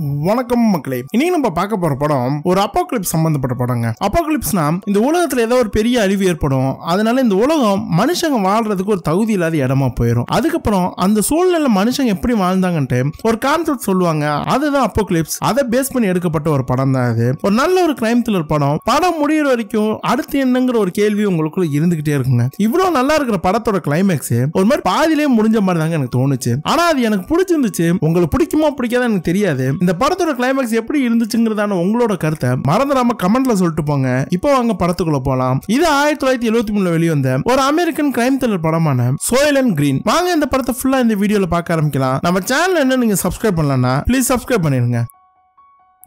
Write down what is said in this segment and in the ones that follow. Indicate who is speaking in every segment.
Speaker 1: வணக்கம் மக்களே. இன்னைக்கு நம்ம பார்க்க போற படம் ஒரு அப்போக்லிப்ஸ் சம்பந்தப்பட்ட படங்க. அப்போக்லிப்ஸ்னா இந்த உலகத்துல ஏதோ ஒரு பெரிய அழிவு ஏற்படும். அதனால இந்த உலகம் மனுஷங்க வாழ்றதுக்கு ஒரு தகுதி இல்லாத இடமா போயிடும் அதுக்கப்புறம் அந்த சூழ்நிலை மனுஷங்க எப்படி வாழ்ந்தாங்கன்ட்டு ஒரு கான்செப்ட் சொல்லுவாங்க. அதுதான் அப்போக்லிப்ஸ் அதை பேஸ் பண்ணி எடுக்கப்பட்ட ஒரு படம் தான் அது. ஒரு நல்ல ஒரு கிரைம் த்ரில்லர் படம். படம் முடியிற வரைக்கும் அடுத்து என்னங்கிற ஒரு கேள்வி உங்களுக்குள்ள இருந்துகிட்டே இருக்குங்க. இவ்வளவு நல்லா இருக்கிற படத்தோட கிளைமேக்ஸ் ஒரு மாதிரி பாதிலே முடிஞ்ச மாதிரி தாங்க எனக்கு தோணுச்சு. ஆனா அது எனக்கு பிடிச்சிருந்துச்சு. உங்களுக்கு பிடிக்குமா பிடிக்காத எனக்கு தெரியாது. இந்த படத்தோட கிளைமேக்ஸ் எப்படி இருந்துச்சுங்கிறதான உங்களோட கருத்தை மறந்துடாம கமெண்ட்ல சொல்லிட்டு போங்க. இப்போ வாங்க படத்துக்குள்ள போலாம். இது ஆயிரத்தி தொள்ளாயிரத்தி எழுபத்தி மூணுல வெளிவந்த ஒரு அமெரிக்கன் கிரைம் த்ரில்லர் படமான சோயல் அண்ட் கிரீன் வாங்க இந்த படத்தை ஃபுல்லா இந்த வீடியோல பார்க்க ஆரம்பிக்கலாம். நம்ம சேனல் என்ன நீங்க சப்ஸ்கிரைப் பண்ணலன்னா ப்ளீஸ் சப்ஸ்கிரைப் பண்ணிருங்க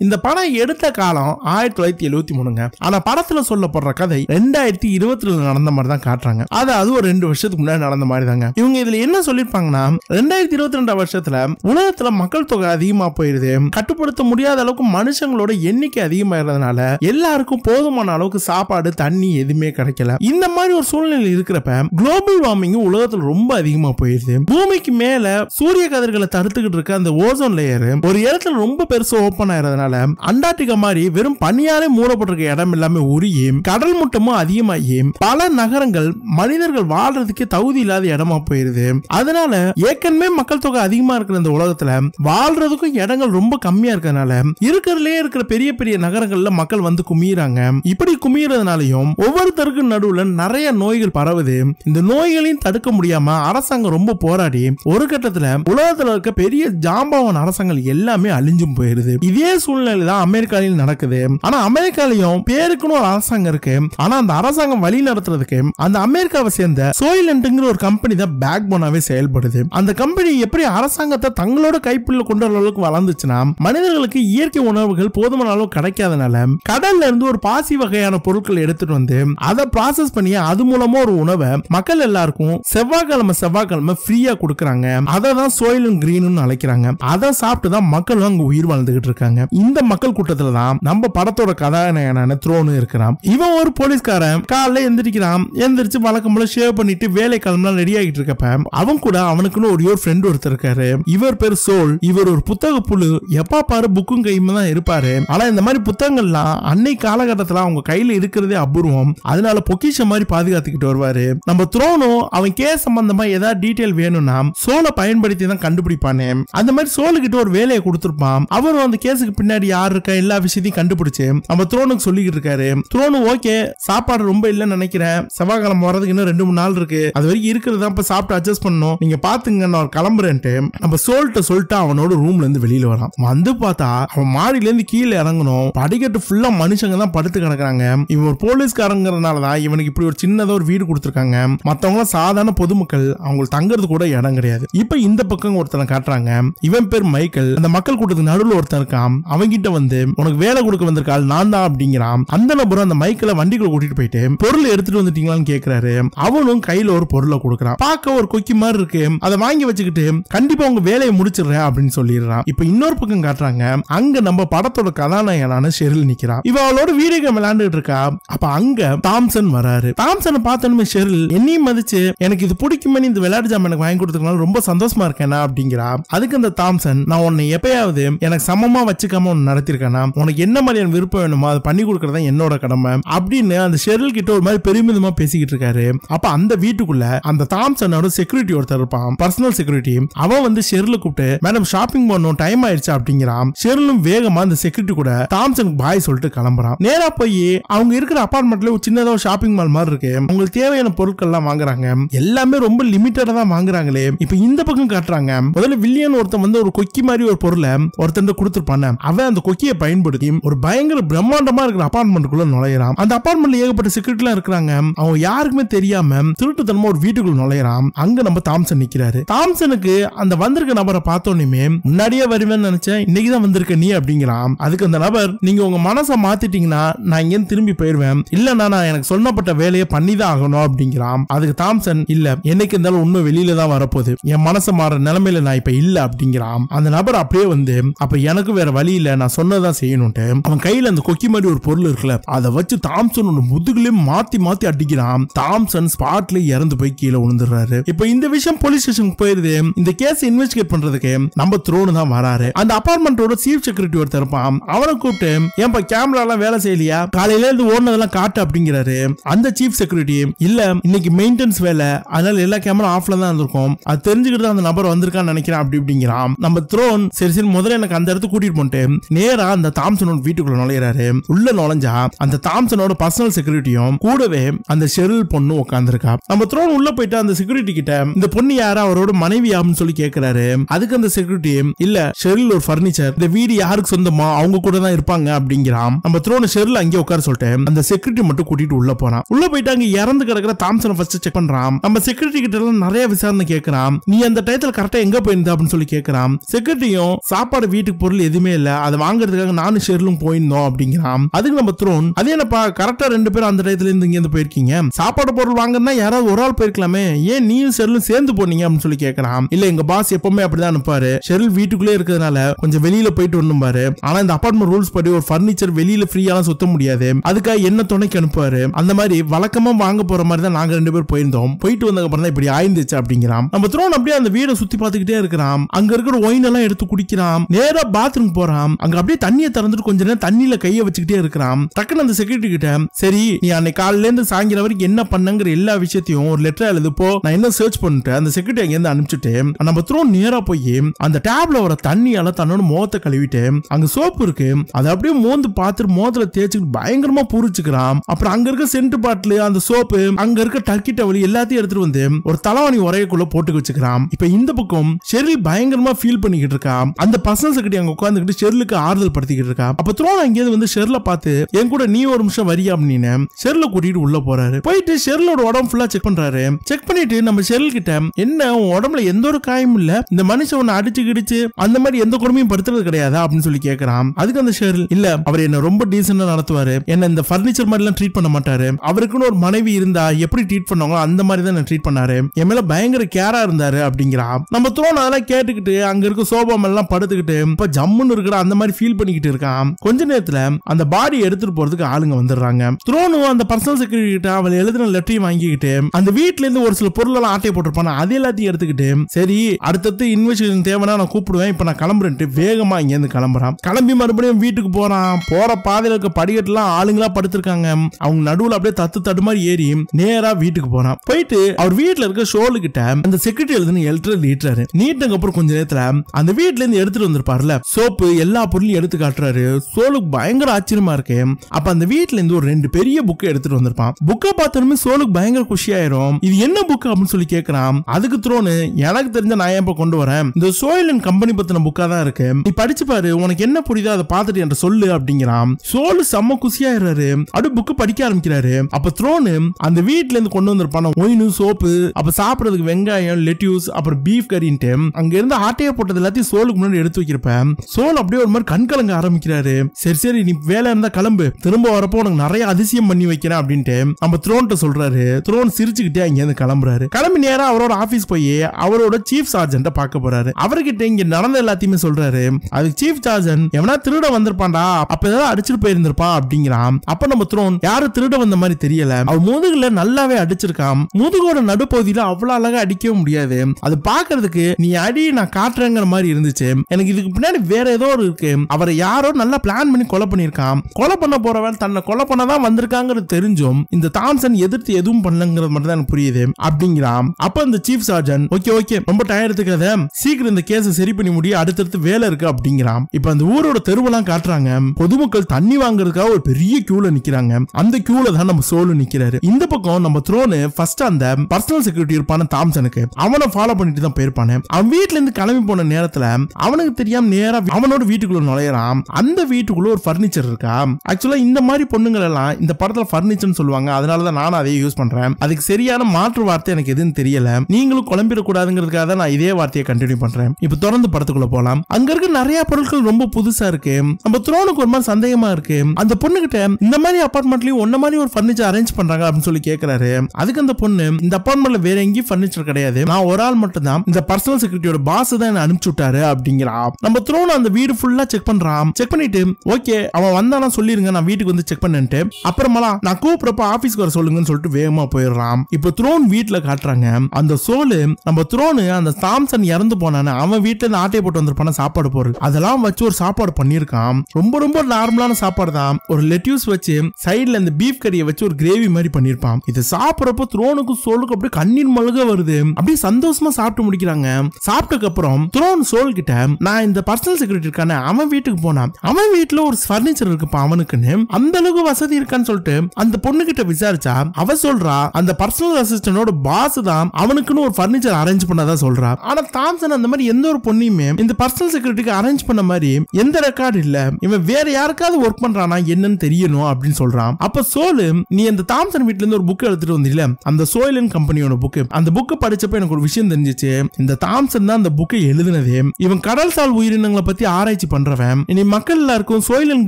Speaker 1: இந்த படம் எடுத்த காலம் ஆயிரத்தி தொள்ளாயிரத்தி எழுபத்தி மூணுங்க. ஆனா படத்துல சொல்லப்படுற கதை ரெண்டாயிரத்தி இருபத்துல நடந்த மாதிரி தான் காட்டுறாங்க. அது அது ஒரு ரெண்டு வருஷத்துக்கு முன்னாடி நடந்த மாதிரி தாங்க இவங்க இதுல என்ன சொல்லிருப்பாங்கன்னா ரெண்டாயிரத்தி இருபத்தி ரெண்டாம் வருஷத்துல உலகத்துல மக்கள் தொகை அதிகமா போயிருது. கட்டுப்படுத்த முடியாத அளவுக்கு மனுஷங்களோட எண்ணிக்கை அதிகமாகிறதுனால எல்லாருக்கும் போதுமான அளவுக்கு சாப்பாடு தண்ணி எதுவுமே கிடைக்கல. இந்த மாதிரி ஒரு சூழ்நிலை இருக்கிறப்ப குளோபல் வார்மிங் உலகத்துல ரொம்ப அதிகமா போயிருது. பூமிக்கு மேல சூரிய கதிர்களை தடுத்துக்கிட்டு இருக்க அந்த ஓசோன் லேயர் ஒரு இடத்துல ரொம்ப பெருசா ஓபன் ஆகிறதுனால அண்டார்டிகா மாதிரி வெறும் பனியாலே மூடப்பட்டிருக்க இடம் எல்லாமே உருகி கடல் மட்டமும் அதிகமாகி பல நகரங்கள் மனிதர்கள் வாழ்றதுக்கு தகுதி இல்லாத இடமா போயிருது. அதனால ஏற்கனவே மக்கள் தொகை அதிகமா இருக்கிற இந்த உலகத்துல வாழ்றதுக்கும் இடங்கள் ரொம்ப கம்மியா இருக்கிறதுனால இருக்கிறதுலே இருக்கிற பெரிய பெரிய நகரங்கள்ல மக்கள் வந்து குமியறாங்க. இப்படி குமியறதுனாலையும் ஒவ்வொருத்தருக்கும் நடுவுல நிறைய நோய்கள் பரவுது. இந்த நோய்களையும் தடுக்க முடியாம அரசாங்கம் ரொம்ப போராடி ஒரு கட்டத்துல உலகத்துல இருக்க பெரிய ஜாம்பவான் அரசாங்கம் எல்லாமே அழிஞ்சும் போயிருது. இதே சூழ்நிலை தான் அமெரிக்காலையும் நடக்குது. ஆனா அமெரிக்காலையும் பேருக்குன்னு ஒரு அரசாங்கம் இருக்கு. ஆனா அந்த அரசாங்கம் வழி நடத்துறதுக்கு அந்த அமெரிக்காவை சேர்ந்த சோயிலண்ட்ங்கிற ஒரு கம்பெனி தான் பேக் போனாவே செயல்படுது. அந்த கம்பெனி எப்படி அரசாங்கத்தை தங்களோட கைப்பிள்ள கொண்டு வர அளவுக்கு வளர்ந்துச்சுன்னா மனிதர்களுக்கு இயற்கை உணவுகள் போதுமான அளவு கிடைக்காதனால கடல்ல இருந்து ஒரு பாசி வகையான பொருட்கள் எடுத்துட்டு வந்து அதை ப்ராசஸ் பண்ணி அது மூலமா ஒரு உணவை மக்கள் எல்லாருக்கும் செவ்வாய்க்கிழமை செவ்வாய்க்கிழமை ஃப்ரீயா கொடுக்கறாங்க. அதை தான் சோயிலும் கிரீனும் அழைக்கிறாங்க. அதை சாப்பிட்டு தான் மக்கள் அங்க உயிர் வாழ்ந்துகிட்டு இருக்காங்க. இந்த மக்கள் கூட்டத்துல தான் நம்ம படத்தோட கதாநாயகனான த்ரோனு இருக்கிறான். இவன் ஒரு போலீஸ்காரன். காலைல எந்திரிக்கிறான். எந்திரிச்சு வழக்கம் போல ஷேவ் பண்ணிட்டு வேலை கிளம்பலாம் ரெடி ஆகிட்டு இருக்கப்ப அவன் கூட அவனுக்குன்னு ஒரு ஒரு ஃப்ரெண்ட் ஒருத்தர் இருக்காரு. இவர் பேர் சோல். இவர் ஒரு புத்தக புழு. எப்பா பாரு புக்கும் கையுமே தான் இருப்பாரு. ஆனா இந்த மாதிரி புத்தகங்கள்லாம் அன்னை காலகட்டத்துல அவங்க கையில இருக்கிறதே அபூர்வம். அதனால பொக்கிஷம் மாதிரி பாதுகாத்துக்கிட்டு வருவாரு. நம்ம த்ரோனும் அவன் கேஸ் சம்பந்தமா ஏதாவது டீட்டெயில் வேணும்னா சோலை பயன்படுத்தி தான் கண்டுபிடிப்பானே. அந்த மாதிரி சோலுக்கிட்ட ஒரு வேலையை கொடுத்துருப்பான். அவரும் அந்த கேஸுக்கு பின்னாடி யார் இருக்கா எல்லா விஷயத்தையும் கண்டுபிடிச்சு நம்ம த்ரோனுக்கு சொல்லிக்கிட்டு இருக்காரு. த்ரோனு ஓகே சாப்பாடு ரொம்ப இல்லைன்னு நினைக்கிறேன். செவ்வாய்க்கிழமை வரதுக்கு இன்னும் ரெண்டு மூணு நாள் இருக்கு. அது வரைக்கும் இருக்கிறதா இப்ப சாப்பிட்டு அட்ஜஸ்ட் பண்ணணும். நீங்க பாத்துங்க நான் கிளம்புறேன்ட்டு. நம்ம சோல்ட்ட சொல்லிட்டு அவனோட ரூம்ல இருந்து வெளியில வரான். வந்து பார்த்தா அவன் மாடியில இருந்து கீழே இறங்கணும். படிக்கட்டு ஃபுல்லா மனுஷங்க தான் படுத்து கிடக்குறாங்க. இவன் ஒரு போலீஸ்காரங்கிறதுனாலதான் இவனுக்கு இப்படி ஒரு சின்னதா ஒரு வீடு கொடுத்துருக்காங்க. மத்தவங்க சாதாரண பொதுமக்கள் அவங்களுக்கு தங்குறது கூட இடம் கிடையாது. இப்ப இந்த பக்கம் ஒருத்தனை காட்டுறாங்க. இவன் பேர் மைக்கேல். அந்த மக்கள் கூட்டத்துக்கு நடுவில் ஒருத்தன் இருக்கான். அவங்கிட்ட வந்து உனக்கு வேலை கொடுக்க வந்திருக்காள் நான் தான் அப்படிங்கிறான். அந்த நபரும் அந்த மைக்கில் வண்டிக்குள்ள கூட்டிட்டு போயிட்டு பொருள் எடுத்துட்டு வந்துட்டீங்களான்னு கேட்கிறாரு அவனும் கையில ஒரு பொருளை கொடுக்குறான். பார்க்க ஒரு கொக்கி மாதிரி இருக்கு. அதை வாங்கி வச்சுக்கிட்டு கண்டிப்பா உங்க வேலையை முடிச்சிடுறேன் அப்படின்னு சொல்லிடுறான். இப்ப இன்னொரு பக்கம் காட்டுறாங்க. அங்க நம்ம படத்தோட கதாநாயகனான ஷெரில் நிக்கிறான். இவ அவளோட வீடியோ கேம் விளையாண்டுட்டு இருக்கா. அப்ப அங்க தாம்சன் வராரு. தாம்சனை பார்த்தனுமே ஷெரில் என்னையும் மதிச்சு எனக்கு இது பிடிக்குமே இந்த விளையாட்டு ஜாம் எனக்கு வாங்கி கொடுத்துருக்கனால ரொம்ப சந்தோஷமா இருக்கேனா அப்படிங்கிறா அதுக்கு அந்த தாம்சன் நான் உன்னை எப்பயாவது எனக்கு சமமா வச்சுக்காம ஒன்று நடத்திருக்கேன்னா உனக்கு என்ன மாதிரியான விருப்பம் வேணுமோ அதை பண்ணி கொடுக்கறது என்னோட கடமை அப்படின்னு அந்த ஷெரில் கிட்ட ஒரு மாதிரி பெருமிதமா பேசிக்கிட்டு இருக்காரு. அப்ப அந்த வீட்டுக்குள்ள அந்த தாம்சனோட செக்யூரிட்டி ஒருத்தர் இருப்பான். பர்சனல் செக்யூரிட்டி அவன் வந்து ஷெரில கூப்பிட்டு மேடம் ஷாப்பிங் பண்ணும் டைம் ஆயிடுச்சு? அப்படிங்கிறான். ஷெரிலும் வேகமா அந்த செக்யூரிட்டி கூட தாம்சனுக்கு பாய் சொல்லிட்டு கிளம்புறான். நேரா போய் அவங்க இருக்கிற அபார்ட்மெண்ட்ல ஒரு சின்னதா ஒரு ஷாப்பிங் மால் மாதிரி இருக்கு. அவங்களுக்கு தேவையான பொருட்கள் எல்லாம் வாங்குறாங்க. எல்லாமே ரொம்ப லிமிட்டடா தான் வாங்குறாங்களே. இப்ப இந்த பக்கம் காட்டுறாங்க. முதல்ல வில்லியன் ஒருத்தன் வந்து ஒரு கொக்கி மாதிரி ஒரு பொருளை ஒருத்தன் கொடுத்துருப்பான. அவன் அந்த கொக்கியை பயன்படுத்தி ஒரு பயங்கர பிரம்மாண்டமா இருக்கிற அபார்ட்மெண்ட்டுக்குள்ள நுழையிறான். அந்த அபார்ட்மெண்ட்ல ஏகப்பட்ட செக்யூரிட்டி இருக்கிறாங்க. அவங்க யாருக்குமே தெரியாம திருட்டுத்தனமா ஒரு வீட்டுக்குள்ள நுழையிறான். அங்க நம்ம தாம்சன் நிக்கிறாரு. தாம்சனுக்கு அந்த வந்திருக்க நபரை பார்த்தோன்னே முன்னாடியே வருவேன்னு நினைச்சேன் இன்னைக்குதான் வந்திருக்க நீ அப்படிங்கிறான். அதுக்கு அந்த நபர் நீங்க உங்க மனசை மாத்திட்டீங்கன்னா நான் இங்கே திரும்பி போயிருவேன். இல்லைன்னா நான் எனக்கு சொல்லப்பட்ட வேலையை பண்ணி தான் ஆகணும் அப்படிங்கிறான். அதுக்கு தாம்சன் இல்ல என்னைக்கு இருந்தாலும் உண்மை வெளியில தான் வரப்போகுது. என் மனசை மாற நிலைமையில நான் இப்ப இல்ல அப்படிங்கிறான். அந்த நபர் அப்படியே வந்து அப்ப எனக்கு வேற வழி இல்ல. இல்ல நான் சொன்னதான் செய்யணும்ட்டு. அவன் கையில அந்த கொக்கி மாதிரி ஒரு பொருள் இருக்குல்ல அதை வச்சு தாம்சன் முதுகுலயே மாத்தி மாத்தி அடிக்கிறான். தாம்சன் ஸ்பாட்ல இறந்து போய் கீழே விழுந்துடுறாரு. இப்போ இந்த விஷயம் போலீஸ் ஸ்டேஷனுக்கு போயிருது. இந்த கேஸ் இன்வெஸ்டிகேட் பண்றதுக்கு நம்ம த்ரோனு தான் வராரு. அந்த அபார்ட்மெண்டோட சீஃப் செக்யூரிட்டி ஒருத்தர் இருப்பான். அவனை கூப்பிட்டு ஏன்பா கேமரா எல்லாம் வேலை செய்யலையா? காலையில இருந்து ஓடுனதெல்லாம் காட்டு அப்படிங்கிறாரு. அந்த சீஃப் செக்யூரிட்டி இல்ல இன்னைக்கு மெயின்டெனன்ஸ் வேலை. அதனால எல்லா கேமரா ஆஃப்ல தான் இருந்திருக்கும். அது தெரிஞ்சுக்கிட்டு அந்த நபர் வந்திருக்கான்னு நினைக்கிறேன் அப்படி இப்படிங்கிறான். நம்ம த்ரோன் சரி சரி முதல்ல எனக்கு அந்த இடத்துக்கு கூட்டிட்டு போன்ட்டு நேரா அந்த தாம்சனோட வீட்டுக்குள்ள நுழையிறாரு. உள்ள நுழைஞ்சா அந்த தாம்சனோட பர்சனல் செக்யூரிட்டியும் கூடவே அந்த ஷெரில் பொண்ணு உட்காந்துருக்கா நம்ம த்ரோன் உள்ள போயிட்டு அந்த செக்யூரிட்டி கிட்ட இந்த பொண்ணு யாரா? அவரோட மனைவி யாருன்னு சொல்லி கேக்குறாரு. அதுக்கு அந்த செக்யூரிட்டி இல்ல ஷெரில் ஒரு பர்னிச்சர் இந்த வீடு யாருக்கு சொந்தமா? அவங்க கூட தான் இருப்பாங்க. அப்படிங்கிறான். நம்ம த்ரோன் ஷெரில் அங்கே உட்கார சொல்லிட்டு அந்த செக்யூரிட்டி மட்டும் கூட்டிட்டு உள்ள போறான். உள்ள போயிட்டு அங்க இறந்து கிடக்குற தாம்சனை ஃபர்ஸ்ட் செக் பண்றான். நம்ம செக்யூரிட்டி கிட்ட எல்லாம் நிறைய விசாரணை கேக்குறான். நீ அந்த டயத்துல கரெக்டா எங்க போயிருந்த? அப்படின்னு சொல்லி கேக்குறான். செக்யூரிட்டியும் சாப்பாடு வீட்டுக்கு பொருள் எதுவுமே இல்ல. அதை வாங்குறதுக்காக நானும் ஷெர்லும் போயிருந்தோம் அப்படிங்கிறான். அதுக்கு நம்ம த்ரோன் அது என்னப்பா கரெக்டா ரெண்டு பேரும் அந்த டயத்துல இருந்து இங்க இருந்து போயிருக்கீங்க? சாப்பாடு பொருள் வாங்கினா யாராவது ஒரு ஆள் போயிருக்கலாமே? ஏன் நீயும் ஷெர்லும் சேர்ந்து போனீங்க? அப்படின்னு சொல்லி கேட்கலாம் இல்ல எங்க பாஸ் எப்பவுமே அப்படிதான் அனுப்பாரு ஷெரில் வீட்டுக்குள்ளே இருக்கிறதுனால கொஞ்சம் வெளியில போயிட்டு வரணும் பாரு. ஆனா இந்த அபார்ட்மெண்ட் ரூல்ஸ் படி ஒரு ஃபர்னிச்சர் வெளியில ஃப்ரீயாலாம் சுத்த முடியாது. அதுக்காக என்ன துணைக்கு அனுப்புவாரு? அந்த மாதிரி வழக்கமா வாங்க போற மாதிரி தான் நாங்க ரெண்டு பேர் போயிருந்தோம். போயிட்டு வந்ததுக்கு அப்புறம் தான் இப்படி ஆயிருந்துச்சு அப்படிங்கிறான். நம்ம த்ரோன் அப்படியே அந்த வீடை சுத்தி பார்த்துக்கிட்டே இருக்கிறான். அங்க இருக்கிற ஒயின் எல்லாம் எடுத்து குடிக்கிறான். நேரா பாத்ரூம் போறான். அங்க அப்படியே தண்ணியை திறந்துட்டு கொஞ்ச நேரம் தண்ணியில கைய வச்சுக்கிட்டே இருக்கிறான். டக்குன்னு அந்த செக்யூரிட்டி கிட்ட சரி நீ அன்னைக்கு காலையில இருந்து சாயங்காலம் வரைக்கும் என்ன பண்ணுங்கிற எல்லா விஷயத்தையும் ஒரு லெட்டர் எழுது போ. நான் என்ன சர்ச் பண்ணிட்டு அந்த செக்யூரிட்டி அங்க இருந்து அனுப்பிச்சுட்டு நம்ம த்ரோ நேரா போய் அந்த டேப்ல வர தண்ணியால தன்னோட முகத்தை கழுவிட்டு அங்க சோப்பு இருக்கு. அதை அப்படியே மோந்து பார்த்துட்டு மோதல தேய்ச்சிட்டு பயங்கரமா பூரிச்சுக்கிறான். அப்புறம் அங்க இருக்க சென்ட் பாட்டில் அந்த சோப்பு அங்க இருக்க டர்க்கி டவல் எல்லாத்தையும் எடுத்துட்டு வந்து ஒரு தலைவாணி உரையக்குள்ள போட்டு வச்சுக்கிறான். இப்ப இந்த பக்கம் ஷெரில் பயங்கரமா ஃபீல் பண்ணிக்கிட்டு இருக்கா. அந்த பர்சனல் செக்ரட்டரி அங்க உட்காந்துக்கிட்டு ஷெர்லுக்கு ஆறுதல் படுத்திக்கிட்டு இருக்கா அப்ப த்ரோன் அங்கேயிருந்து வந்து ஷெர்ல பார்த்து என் கூட நீ ஒரு நிமிஷம் வரியா? அப்படின்னு ஷெர்ல கூட்டிட்டு உள்ள போறாரு. போயிட்டு ஷெர்லோட உடம்பு ஃபுல்லா செக் பண்றாரு. செக் பண்ணிட்டு நம்ம ஷெர்ல் கிட்ட என்ன உன் உடம்புல எந்த ஒரு காயமும் இல்ல? இந்த மனுஷன் உன்னை அடிச்சு கிடிச்சு அந்த மாதிரி எந்த கொடுமையும் படுத்துறது கிடையாதா? அப்படின்னு சொல்லி கேக்குறான். அதுக்கு அந்த ஷெர்ல் இல்ல அவர் என்ன ரொம்ப டீசெண்டா நடத்துவாரு. என்ன இந்த பர்னிச்சர் மாதிரி எல்லாம் ட்ரீட் பண்ண மாட்டாரு. அவருக்குன்னு ஒரு மனைவி இருந்தா எப்படி ட்ரீட் பண்ணுவாங்களோ அந்த மாதிரி தான் ட்ரீட் பண்ணாரு. என் மேல பயங்கர கேரா இருந்தாரு. அப்படிங்கிறா நம்ம த்ரோன் அதெல்லாம் கேட்டுக்கிட்டு அங்க இருக்க சோபம் எல்லாம் படுத்துக்கிட்டு இப்ப ஜம்முன்னு இருக்கிற அந்த மாதிரி ஃபீல் பண்ணிக்கிட்டு இருக்கான். கொஞ்ச நேரத்துல அந்த பாடி எடுத்துட்டு போறதுக்கு ஆளுங்க வந்துடுறாங்க. த்ரோனும் அந்த பர்சனல் செக்யூரிட்டி கிட்ட அவள் எழுதின லெட்டரையும் வாங்கிக்கிட்டு அந்த வீட்ல இருந்து ஒரு சில பொருள் எல்லாம் ஆட்டை போட்டிருப்பான அது எல்லாத்தையும் எடுத்துக்கிட்டு சரி அடுத்தடுத்து இன்வெஸ்டிகேஷன் தேவைன்னா நான் கூப்பிடுவேன் இப்ப நான் கிளம்புறேன்ட்டு வேகமா இங்க இருந்து கிளம்புறான். கிளம்பி மறுபடியும் வீட்டுக்கு போறான். போற பாதையில இருக்க படிக்கட்டுலாம் ஆளுங்களா படுத்திருக்காங்க. அவங்க நடுவுல அப்படியே தத்து தடு மாதிரி ஏறி நேரா வீட்டுக்கு போறான். போயிட்டு அவர் வீட்டுல இருக்க ஷோலு கிட்ட அந்த செக்யூரிட்டி எழுதுன எழுத்துற நீட்டுறாரு. நீட்டங்க அப்புறம் கொஞ்ச நேரத்துல அந்த வீட்டுல இருந்து எடுத்துட்டு வந்திருப்பாருல சோப்பு எல்லா பொருளையும் எடுத்து காட்டுறாரு. சோலுக்கு பயங்கர ஆச்சரியமா இருக்கு. அப்ப அந்த வீட்டுல இருந்து ஒரு ரெண்டு பெரிய புக்கை எடுத்துட்டு வந்திருப்பான். புக்கை பார்த்ததுமே சோலுக்கு பயங்கர குஷி ஆயிரும் இது என்ன புக் அப்படின்னு சொல்லி கேட்கறான் அதுக்கு த்ரோனு எனக்கு தெரிஞ்ச நான் ஏன் கொண்டு வரேன்? இந்த சோயிலன் கம்பெனி பத்தின புக்கா தான் இருக்கு. நீ படிச்சு பாரு உனக்கு என்ன புரியுதோ அதை பார்த்துட்டு என்கிட்ட சொல்லு அப்படிங்கிறான். சோலு செம்ம குசியாயிடுறாரு அப்படி புக்கு படிக்க ஆரம்பிக்கிறாரு. அப்ப த்ரோனு அந்த வீட்டுல இருந்து கொண்டு வந்திருப்பான. ஒயினு சோப்பு அப்ப சாப்பிடுறதுக்கு வெங்காயம் லெட்யூஸ் அப்புறம் பீஃப் கறின்ட்டு அங்க இருந்து ஆட்டையை போட்டது எல்லாத்தையும் சோலுக்கு முன்னாடி எடுத்து வைக்கிறப்ப சோல் அப்படியே ஒரு மாதிரி கண் கலங்க ஆரம்பிக்கிறாரு. சரி சரி நீ வேலை இருந்தா கிளம்பு. திரும்ப வரப்போ உனக்கு நிறைய அதிசயம் பண்ணி வைக்கிறேன் அப்படின்ட்டு நம்ம த்ரோன்ட்ட சொல்றாரு. த்ரோன் சிரிச்சுக்கிட்டே அங்க இருந்து கிளம்புறாரு. கிளம்பி நேரம் அவரோட ஆபீஸ் போய் அவரோட சீஃப் சார்ஜன்ட்ட பார்க்க போறாரு. அவர்கிட்ட இங்க நடந்த எல்லாத்தையுமே சொல்றாரு. அதுக்கு சீஃப் சார்ஜன் எவனா திருட வந்திருப்பான்டா அப்ப ஏதாவது அடிச்சுட்டு போயிருந்திருப்பான் அப்படிங்கிறான். அப்ப நம்ம த்ரோன் யாரு திருட வந்த மாதிரி தெரியல. அவன் முதுகுல நல்லாவே அடிச்சிருக்கான். முதுகோட நடுப்பகுதியில அவ்வளவு அழகா அடிக்கவே முடியாது. அது பாக்குறதுக்கு நீ அடி நான் காட்டுறேங்கிற மாதிரி இருந்துச்சு. எனக்கு இதுக்கு பின்னாடி வேற ஏதோ ஒரு இருக்கு. அவரை யாரோ நல்லா பிளான் பண்ணி கொலை பண்ணிருக்கான் கொலை பண்ண போறவன் தன்னை கொலை பண்ணதான் வந்திருக்காங்கிறது தெரிஞ்சும் இந்த தாம்சன் எதிர்த்து எதுவும் பண்ணலங்கிறது மட்டும் தான் எனக்கு புரியுது அப்படிங்கிறான். அப்ப இந்த சீஃப் சார்ஜன் ஓகே ஓகே ரொம்ப டயர்டுக்காத சீக்கிரம் இந்த கேஸை சரி பண்ணி முடிய அடுத்தடுத்து வேலை இருக்கு அப்படிங்கிறான். இப்ப அந்த ஊரோட தெருவெல்லாம் காட்டுறாங்க. பொதுமக்கள் தண்ணி வாங்குறதுக்காக ஒரு பெரிய கியூல நிக்கிறாங்க. அந்த கியூல தான் நம்ம சோலு நிக்கிறாரு. இந்த பக்கம் நம்ம த்ரோனு ஃபர்ஸ்ட் அந்த பர்சனல் செக்யூரிட்டி இருப்பான தாம்சனுக்கு. அவனை ஃபாலோ பண்ணிட்டு தான் போயிருப்பானு. அவன் வீட்டுல இருந்து கிளம்பி போன நேரத்துல அவனுக்கு தெரியாம நேரா அவனோட வீட்டுக்கு வீட்டுக்குள்ள நுழையலாம் அந்த வீட்டுக்குள்ள ஒரு ஃபர்னிச்சர் இருக்கா? ஆக்சுவலா இந்த மாதிரி பொண்ணுங்கள் எல்லாம் இந்த படத்துல ஃபர்னிச்சர்னு சொல்லுவாங்க. அதனாலதான் நானும் அதையே யூஸ் பண்றேன். அதுக்கு சரியான மாற்று வார்த்தை எனக்கு எதுவும் தெரியல. நீங்களும் குழம்பிடக்கூடாதுங்கிறதுக்காக தான் நான் இதே வார்த்தையை கண்டினியூ பண்றேன். இப்ப தொடர்ந்து படத்துக்குள்ள போலாம். அங்க இருக்க நிறைய பொருட்கள் ரொம்ப புதுசா இருக்கு. நம்ம த்ரோனுக்கு ஒரு மாதிரி சந்தேகமா இருக்கு. அந்த பொண்ணுகிட்ட இந்த மாதிரி அபார்ட்மெண்ட்லயும் ஒன்ன மாதிரி ஒரு ஃபர்னிச்சர் அரேஞ்ச் பண்றாங்க அப்படின்னு சொல்லி கேட்கிறாரு அதுக்கு அந்த பொண்ணு இந்த அபார்ட்மெண்ட்ல வேற எங்கேயும் ஃபர்னிச்சர் கிடையாது. நான் ஒரு ஆள் மட்டும் தான் இந்த பர்சனல் செக்யூரிட்டியோட பாஸ் தான் என்ன அனுப்பிச்சு விட்டாரு அப்படிங்கிறா நம்ம த்ரோன் அந்த வீடு ஃபுல்லா ஃபுல்லா செக் பண்றான். செக் பண்ணிட்டு ஓகே அவன் வந்தானா சொல்லிருங்க நான் வீட்டுக்கு வந்து செக் பண்ணிட்டு அப்புறமா நான் கூப்பிடுறப்ப ஆபீஸ்க்கு வர சொல்லுங்கன்னு சொல்லிட்டு வேகமா போயிடுறான். இப்போ த்ரோன் வீட்டுல காட்டுறாங்க. அந்த சோலு நம்ம த்ரோனு அந்த சாம்சன் இறந்து போனானே அவன் வீட்டுல இருந்து ஆட்டையை போட்டு வந்திருப்பான சாப்பாடு பொருள் அதெல்லாம் வச்சு ஒரு சாப்பாடு பண்ணியிருக்கான். ரொம்ப ரொம்ப நார்மலான சாப்பாடு தான். ஒரு லெட்யூஸ் வச்சு சைடுல இந்த பீஃப் கறியை வச்சு ஒரு கிரேவி மாதிரி பண்ணிருப்பான் இது சாப்பிடறப்போ த்ரோனுக்கும் சோலுக்கும் அப்படியே கண்ணீர் மழுக வருது. அப்படியே சந்தோஷமா சாப்பிட்டு முடிக்கிறாங்க. சாப்பிட்டதுக்கு அப்புறம் த்ரோன் சோல் கிட்ட நான் இந்த பர்சனல் செக்யூரிட்டி இருக்கானே அவன் வீட்டுக்கு போனான். அவன் வீட்டுல ஒரு பர்னிச்சர் இருக்குப்பா அவனுக்குன்னு. அந்த அளவுக்கு வசதி இருக்கான்னு சொல்லிட்டு அந்த பொண்ணு கிட்ட விசாரிச்சா அவ சொல்றா அந்த பர்சனல் அசிஸ்டன்டோட பாஸ் தான் அவனுக்குன்னு ஒரு பர்னிச்சர் அரேஞ்ச் பண்ணதா சொல்றா. ஆனா தாம்சன் அந்த மாதிரி எந்த ஒரு பொண்ணையுமே இந்த பர்சனல் செக்யூரிட்டிக்கு அரேஞ்ச் பண்ண மாதிரி எந்த ரெக்கார்டு இல்ல. இவன் வேற யாருக்காவது ஒர்க் பண்றானா என்னன்னு தெரியணும் அப்படின்னு சொல்றான். அப்ப சோலு நீ அந்த தாம்சன் வீட்ல இருந்து ஒரு புக் எடுத்துட்டு வந்தீல அந்த சோயிலன் கம்பெனியோட புக் அந்த புக் படிச்சப்ப எனக்கு ஒரு விஷயம் தெரிஞ்சிச்சு. இந்த தாம்சன் தான் அந்த புக்கை எழுதுனது. இவன் கடல் சால் உயிரினங்களை பத்தி ஆராய்ச்சி பண்றவன். இனி மக்கள் எல்லாருக்கும் அண்ட்